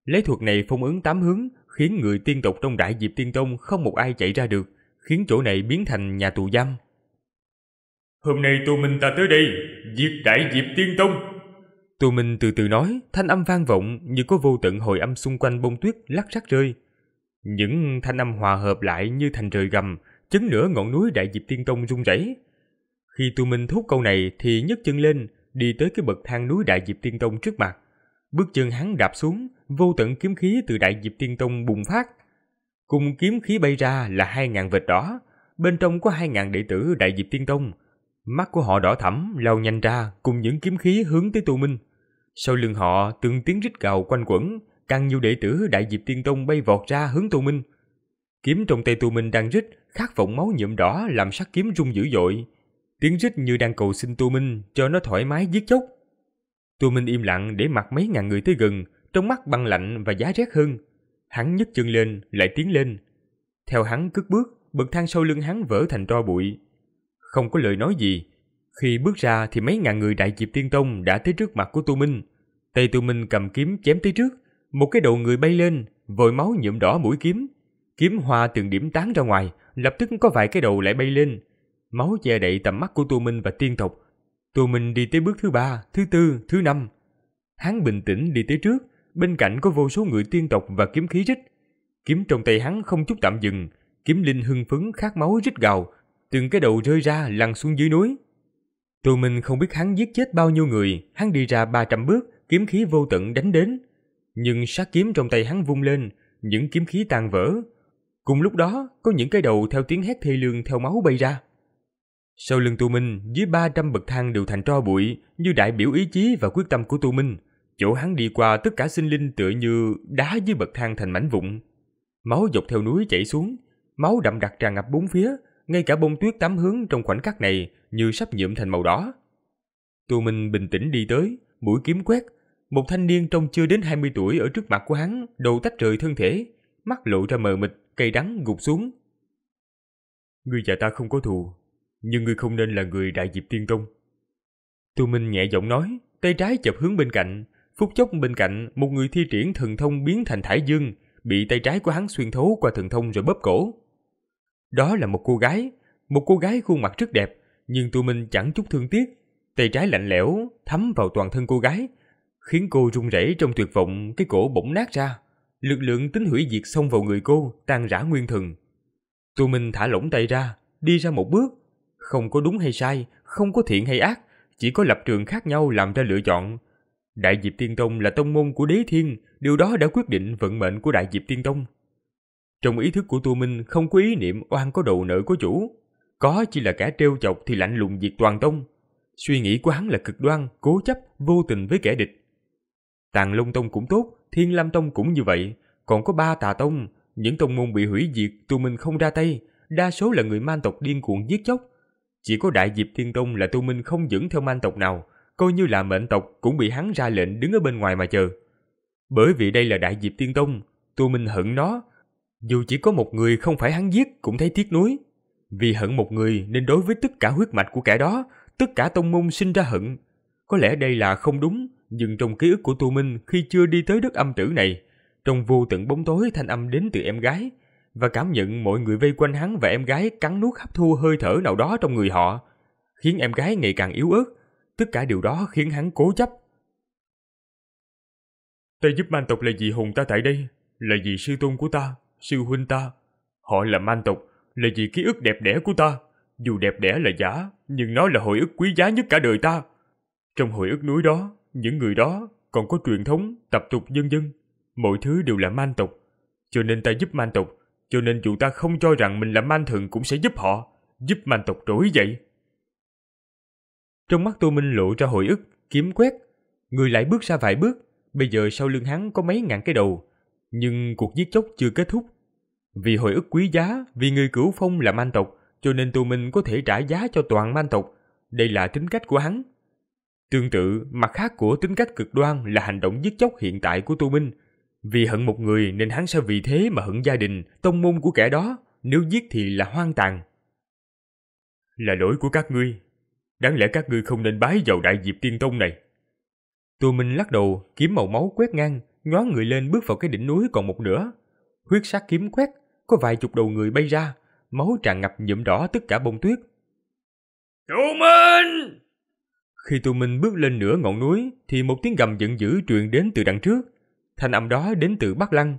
Lấy thuật này phong ứng tám hướng, khiến người tiên tộc trong đại diệp tiên tông không một ai chạy ra được, khiến chỗ này biến thành nhà tù giam. Hôm nay Tô Minh ta tới đây, diệt đại diệp tiên tông. Tô Minh từ từ nói, thanh âm vang vọng như có vô tận hồi âm xung quanh bông tuyết lắc rắc rơi. Những thanh âm hòa hợp lại như thành trời gầm, chấn nửa ngọn núi đại diệp tiên tông rung rẩy. Khi tu Minh thốt câu này thì nhấc chân lên, đi tới cái bậc thang núi đại diệp tiên tông trước mặt. Bước chân hắn đạp xuống, vô tận kiếm khí từ đại diệp tiên tông bùng phát. Cùng kiếm khí bay ra là hai ngàn vệt đỏ, bên trong có hai ngàn đệ tử đại diệp tiên tông Mắt của họ đỏ thẫm, lao nhanh ra cùng những kiếm khí hướng tới Tu Minh. Sau lưng họ từng tiếng rít gào quanh quẩn, càng nhiều đệ tử Đại Diệp Tiên Tông bay vọt ra hướng Tu Minh. Kiếm trong tay Tu Minh đang rít, khát vọng máu nhuộm đỏ làm sắc kiếm rung dữ dội. Tiếng rít như đang cầu xin Tu Minh cho nó thoải mái giết chóc. Tu Minh im lặng để mặc mấy ngàn người tới gần, trong mắt băng lạnh và giá rét hơn. Hắn nhấc chân lên, lại tiến lên. Theo hắn cất bước, bậc thang sau lưng hắn vỡ thành tro bụi, không có lời nói gì. Khi bước ra thì mấy ngàn người đại diệp tiên tông đã tới trước mặt của Tu Minh. Tay Tu Minh cầm kiếm chém tới trước, một cái đầu người bay lên, vội máu nhuộm đỏ mũi kiếm. Kiếm hoa từng điểm tán ra ngoài, lập tức có vài cái đầu lại bay lên. Máu che đậy tầm mắt của Tô Minh và tiên tộc. Tô Minh đi tới bước thứ ba, thứ tư, thứ năm. Hắn bình tĩnh đi tới trước, bên cạnh có vô số người tiên tộc và kiếm khí rít. Kiếm trong tay hắn không chút tạm dừng, kiếm linh hưng phấn khát máu rít gào, từng cái đầu rơi ra lăn xuống dưới núi. Tô Minh không biết hắn giết chết bao nhiêu người, hắn đi ra 300 bước, kiếm khí vô tận đánh đến. Nhưng sát kiếm trong tay hắn vung lên, những kiếm khí tan vỡ. Cùng lúc đó, có những cái đầu theo tiếng hét thê lương theo máu bay ra. Sau lưng Tu Minh, dưới 300 bậc thang đều thành tro bụi, như đại biểu ý chí và quyết tâm của Tu Minh. Chỗ hắn đi qua tất cả sinh linh tựa như đá dưới bậc thang thành mảnh vụn. Máu dọc theo núi chảy xuống, máu đậm đặc tràn ngập bốn phía, ngay cả bông tuyết tám hướng trong khoảnh khắc này như sắp nhuộm thành màu đỏ. Tu Minh bình tĩnh đi tới, mũi kiếm quét, một thanh niên trông chưa đến 20 tuổi ở trước mặt của hắn, đầu tách rời thân thể, mắt lộ ra mờ mịt, cây đắng gục xuống. Ngươi và ta không có thù, nhưng ngươi không nên là người đại diệp tiên tông. Tu Minh nhẹ giọng nói, tay trái chập hướng bên cạnh, phút chốc bên cạnh một người thi triển thần thông biến thành thải dương, bị tay trái của hắn xuyên thấu qua thần thông rồi bóp cổ. Đó là một cô gái, một cô gái khuôn mặt rất đẹp, nhưng Tu Minh chẳng chút thương tiếc, tay trái lạnh lẽo thấm vào toàn thân cô gái, khiến cô run rẩy trong tuyệt vọng, cái cổ bỗng nát ra. Lực lượng tính hủy diệt xông vào người cô, tan rã nguyên thần. Tu Minh thả lỏng tay ra, đi ra một bước, không có đúng hay sai, không có thiện hay ác, chỉ có lập trường khác nhau làm ra lựa chọn. Đại Diệp Tiên Tông là tông môn của đế thiên, điều đó đã quyết định vận mệnh của Đại Diệp Tiên Tông. Trong ý thức của Tu Minh không có ý niệm oan có đầu nợ có chủ, có chỉ là kẻ trêu chọc thì lạnh lùng diệt toàn tông. Suy nghĩ của hắn là cực đoan, cố chấp, vô tình với kẻ địch. Tàng Long Tông cũng tốt, Thiên Lam Tông cũng như vậy, còn có ba tà tông, những tông môn bị hủy diệt Tu Minh không ra tay, đa số là người man tộc điên cuồng giết chóc. Chỉ có Đại Diệp Thiên Tông là Tu Minh không dẫn theo man tộc nào, coi như là mệnh tộc cũng bị hắn ra lệnh đứng ở bên ngoài mà chờ. Bởi vì đây là Đại Diệp Thiên Tông, Tu Minh hận nó. Dù chỉ có một người không phải hắn giết cũng thấy tiếc nuối. Vì hận một người nên đối với tất cả huyết mạch của kẻ đó, tất cả tông môn sinh ra hận. Có lẽ đây là không đúng, nhưng trong ký ức của Tu Minh khi chưa đi tới đất âm tử này, trong vô tận bóng tối thanh âm đến từ em gái, và cảm nhận mọi người vây quanh hắn và em gái cắn nuốt hấp thu hơi thở nào đó trong người họ, khiến em gái ngày càng yếu ớt. Tất cả điều đó khiến hắn cố chấp. Ta giúp man tộc là vì hùng ta tại đây, là vì sư tôn của ta, sư huynh ta. Họ là man tộc, là vì ký ức đẹp đẽ của ta. Dù đẹp đẽ là giả, nhưng nó là hồi ức quý giá nhất cả đời ta. Trong hồi ức núi đó, những người đó còn có truyền thống, tập tục dân dân. Mọi thứ đều là man tộc. Cho nên ta giúp man tộc, cho nên dù ta không cho rằng mình là man thần cũng sẽ giúp họ, giúp man tộc trỗi dậy. Trong mắt Tô Minh lộ ra hồi ức, kiếm quét. Người lại bước ra vài bước, bây giờ sau lưng hắn có mấy ngàn cái đầu. Nhưng cuộc giết chóc chưa kết thúc. Vì hồi ức quý giá, vì người cửu phong là man tộc, cho nên Tô Minh có thể trả giá cho toàn man tộc. Đây là tính cách của hắn. Tương tự, mặt khác của tính cách cực đoan là hành động giết chóc hiện tại của Tô Minh. Vì hận một người nên hắn sẽ vì thế mà hận gia đình, tông môn của kẻ đó, nếu giết thì là hoang tàn. Là lỗi của các ngươi, đáng lẽ các ngươi không nên bái vào đại diệp tiên tông này. Tô Minh lắc đầu, kiếm màu máu quét ngang, nhoáng người lên bước vào cái đỉnh núi còn một nửa. Huyết sát kiếm quét, có vài chục đầu người bay ra, máu tràn ngập nhuộm đỏ tất cả bông tuyết. Tô Minh! Khi Tô Minh bước lên nửa ngọn núi, thì một tiếng gầm giận dữ truyền đến từ đằng trước. Thanh âm đó đến từ Bắc Lăng.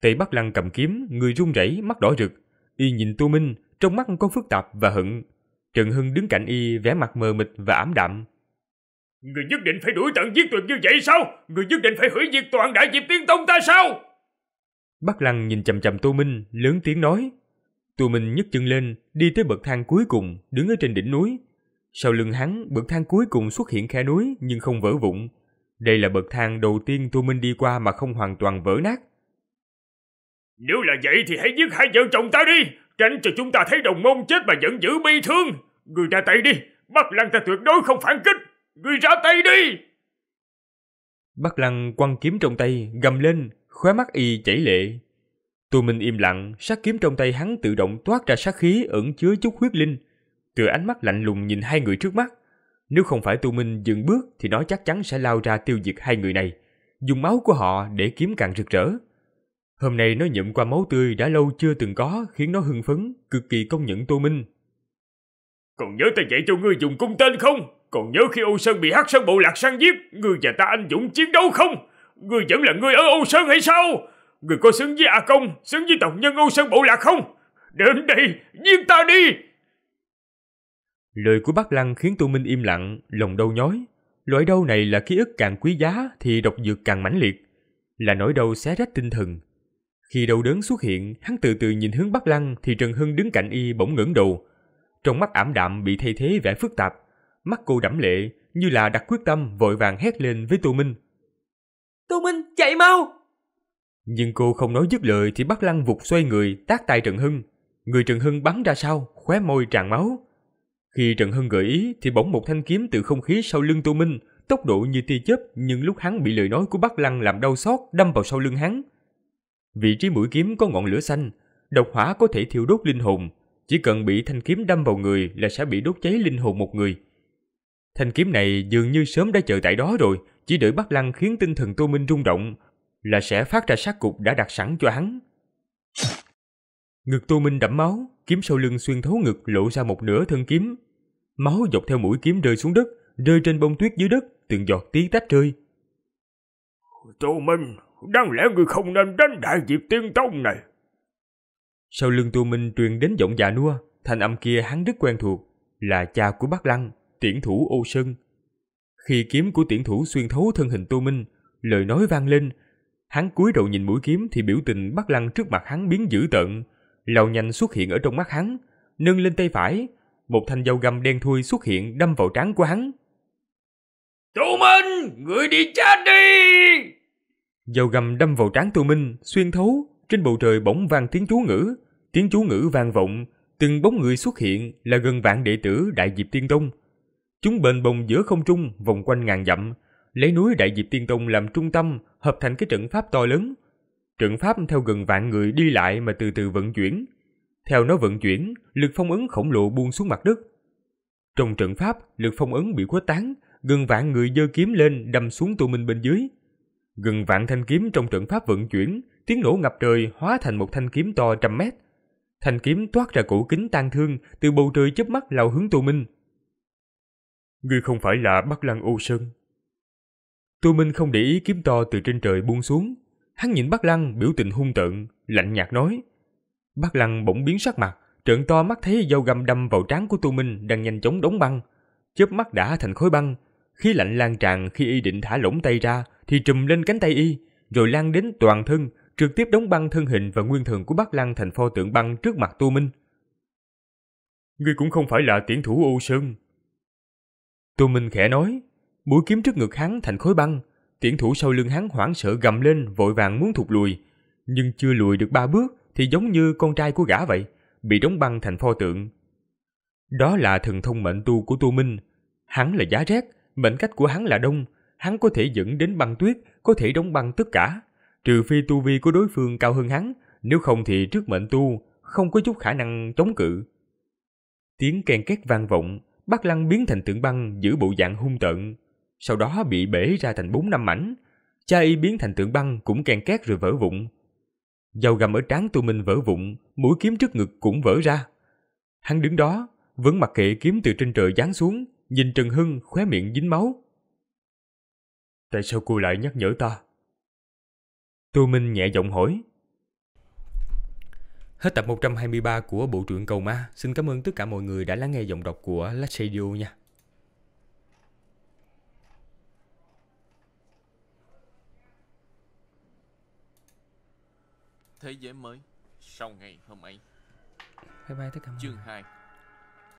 Tay Bắc Lăng cầm kiếm, người run rẩy, mắt đỏ rực. Y nhìn Tô Minh, trong mắt có phức tạp và hận. Trần Hưng đứng cạnh Y vẻ mặt mờ mịt và ảm đạm. Người nhất định phải đuổi tận giết tuyệt như vậy sao? Người nhất định phải hủy diệt toàn đại diệp tiên tông ta sao? Bắc Lăng nhìn chầm chầm Tô Minh, lớn tiếng nói. Tô Minh nhấc chân lên, đi tới bậc thang cuối cùng, đứng ở trên đỉnh núi. Sau lưng hắn, bậc thang cuối cùng xuất hiện khe núi nhưng không vỡ vụn. Đây là bậc thang đầu tiên Tô Minh đi qua mà không hoàn toàn vỡ nát. Nếu là vậy thì hãy giết hai vợ chồng ta đi, tránh cho chúng ta thấy đồng môn chết mà giận dữ bi thương. Người ra tay đi, Bắc Lăng ta tuyệt đối không phản kích. Người ra tay đi! Bắc Lăng quăng kiếm trong tay, gầm lên, khóe mắt y chảy lệ. Tô Minh im lặng, sát kiếm trong tay hắn tự động toát ra sát khí ẩn chứa chút huyết linh. Từ ánh mắt lạnh lùng nhìn hai người trước mắt. Nếu không phải tu Minh dừng bước thì nó chắc chắn sẽ lao ra tiêu diệt hai người này, dùng máu của họ để kiếm càng rực rỡ. Hôm nay nó nhậm qua máu tươi đã lâu chưa từng có khiến nó hưng phấn, cực kỳ công nhận Tô Minh. Còn nhớ ta dạy cho ngươi dùng cung tên không? Còn nhớ khi Âu Sơn bị Hắc Sơn Bộ Lạc săn giết, ngươi và ta anh dũng chiến đấu không? Ngươi vẫn là ngươi ở Âu Sơn hay sao? Ngươi có xứng với A Công, xứng với tộc nhân Âu Sơn Bộ Lạc không? Đến đây, giết ta đi! Lời của Bắc Lăng khiến Tô Minh im lặng, lòng đau nhói. Loại đau này là ký ức càng quý giá thì độc dược càng mãnh liệt. Là nỗi đau xé rách tinh thần. Khi đau đớn xuất hiện, hắn từ từ nhìn hướng Bắc Lăng thì Trần Hưng đứng cạnh y bỗng ngẩng đầu. Trong mắt ảm đạm bị thay thế vẻ phức tạp. Mắt cô đẫm lệ như là đặt quyết tâm vội vàng hét lên với Tô Minh. Tô Minh, chạy mau! Nhưng cô không nói dứt lời thì Bắc Lăng vụt xoay người tác tay Trần Hưng. Người Trần Hưng bắn ra sau, khóe môi tràn máu. Khi Trần Hưng gợi ý thì bỗng một thanh kiếm từ không khí sau lưng Tô Minh, tốc độ như tia chớp nhưng lúc hắn bị lời nói của Bắc Lăng làm đau xót đâm vào sau lưng hắn. Vị trí mũi kiếm có ngọn lửa xanh, độc hỏa có thể thiêu đốt linh hồn, chỉ cần bị thanh kiếm đâm vào người là sẽ bị đốt cháy linh hồn một người. Thanh kiếm này dường như sớm đã chờ tại đó rồi, chỉ đợi Bắc Lăng khiến tinh thần Tô Minh rung động là sẽ phát ra sát cục đã đặt sẵn cho hắn. Ngực Tô Minh đẫm máu, kiếm sau lưng xuyên thấu ngực lộ ra một nửa thân kiếm. Máu dọc theo mũi kiếm rơi xuống đất, rơi trên bông tuyết dưới đất, từng giọt tí tách rơi. Tô Minh, đáng lẽ người không nên đánh đại diệp tiên tông này. Sau lưng Tô Minh truyền đến giọng già nua, thanh âm kia hắn rất quen thuộc, là cha của Bắc Lăng, tiễn thủ ô sơn. Khi kiếm của tiễn thủ xuyên thấu thân hình Tô Minh, lời nói vang lên, hắn cúi đầu nhìn mũi kiếm thì biểu tình Bắc Lăng trước mặt hắn biến dữ tợn, lao nhanh xuất hiện ở trong mắt hắn, nâng lên tay phải, một thanh dao găm đen thui xuất hiện đâm vào trán của hắn. Tô Minh, người đi chết đi! Dao găm đâm vào trán Tô Minh, xuyên thấu, trên bầu trời bỗng vang tiếng chú ngữ, tiếng chú ngữ vang vọng, từng bóng người xuất hiện là gần vạn đệ tử Đại Diệp Tiên Tông. Chúng bền bồng giữa không trung, vòng quanh ngàn dặm, lấy núi Đại Diệp Tiên Tông làm trung tâm, hợp thành cái trận pháp to lớn. Trận pháp theo gần vạn người đi lại mà từ từ vận chuyển. Theo nó vận chuyển, lực phong ấn khổng lồ buông xuống mặt đất. Trong trận pháp, lực phong ấn bị khuếch tán, gần vạn người giơ kiếm lên đâm xuống Tô Minh bên dưới. Gần vạn thanh kiếm trong trận pháp vận chuyển, tiếng nổ ngập trời hóa thành một thanh kiếm to trăm mét. Thanh kiếm toát ra cổ kính tan thương, từ bầu trời chớp mắt lao hướng Tô Minh. Ngươi không phải là Bắc Lăng Ô Sơn. Tô Minh không để ý kiếm to từ trên trời buông xuống. Hắn nhìn bác Lăng biểu tình hung tợn, lạnh nhạt nói. bác Lăng bỗng biến sắc mặt, trợn to mắt thấy dao găm đâm vào trán của tu Minh đang nhanh chóng đóng băng. Chớp mắt đã thành khối băng, khí lạnh lan tràn khi y định thả lỏng tay ra thì trùm lên cánh tay y, rồi lan đến toàn thân, trực tiếp đóng băng thân hình và nguyên thần của bác Lăng thành pho tượng băng trước mặt tu Minh. Ngươi cũng không phải là tiễn thủ Ô Sơn. tu Minh khẽ nói, mũi kiếm trước ngực hắn thành khối băng, tiễn thủ sau lưng hắn hoảng sợ gầm lên vội vàng muốn thụt lùi, nhưng chưa lùi được ba bước thì giống như con trai của gã vậy, bị đóng băng thành pho tượng. Đó là thần thông mệnh tu của tu Minh. Hắn là giá rét, mệnh cách của hắn là đông, hắn có thể dẫn đến băng tuyết, có thể đóng băng tất cả. Trừ phi tu vi của đối phương cao hơn hắn, nếu không thì trước mệnh tu, không có chút khả năng chống cự. Tiếng ken két vang vọng, Bắc Lăng biến thành tượng băng giữ bộ dạng hung tợn, sau đó bị bể ra thành bốn năm mảnh. Cha y biến thành tượng băng cũng kèn két rồi vỡ vụn. Dao găm ở trán tu minh vỡ vụn, mũi kiếm trước ngực cũng vỡ ra. Hắn đứng đó, vẫn mặc kệ kiếm từ trên trời giáng xuống, nhìn Trần Hưng khóe miệng dính máu. Tại sao cô lại nhắc nhở ta? Tô Minh nhẹ giọng hỏi. Hết tập 123 của bộ truyện Cầu Ma. Xin cảm ơn tất cả mọi người đã lắng nghe giọng đọc của Lách Radio nha. Thế giới mới sau ngày hôm ấy Bye bye tất cả mọi người. Chương 2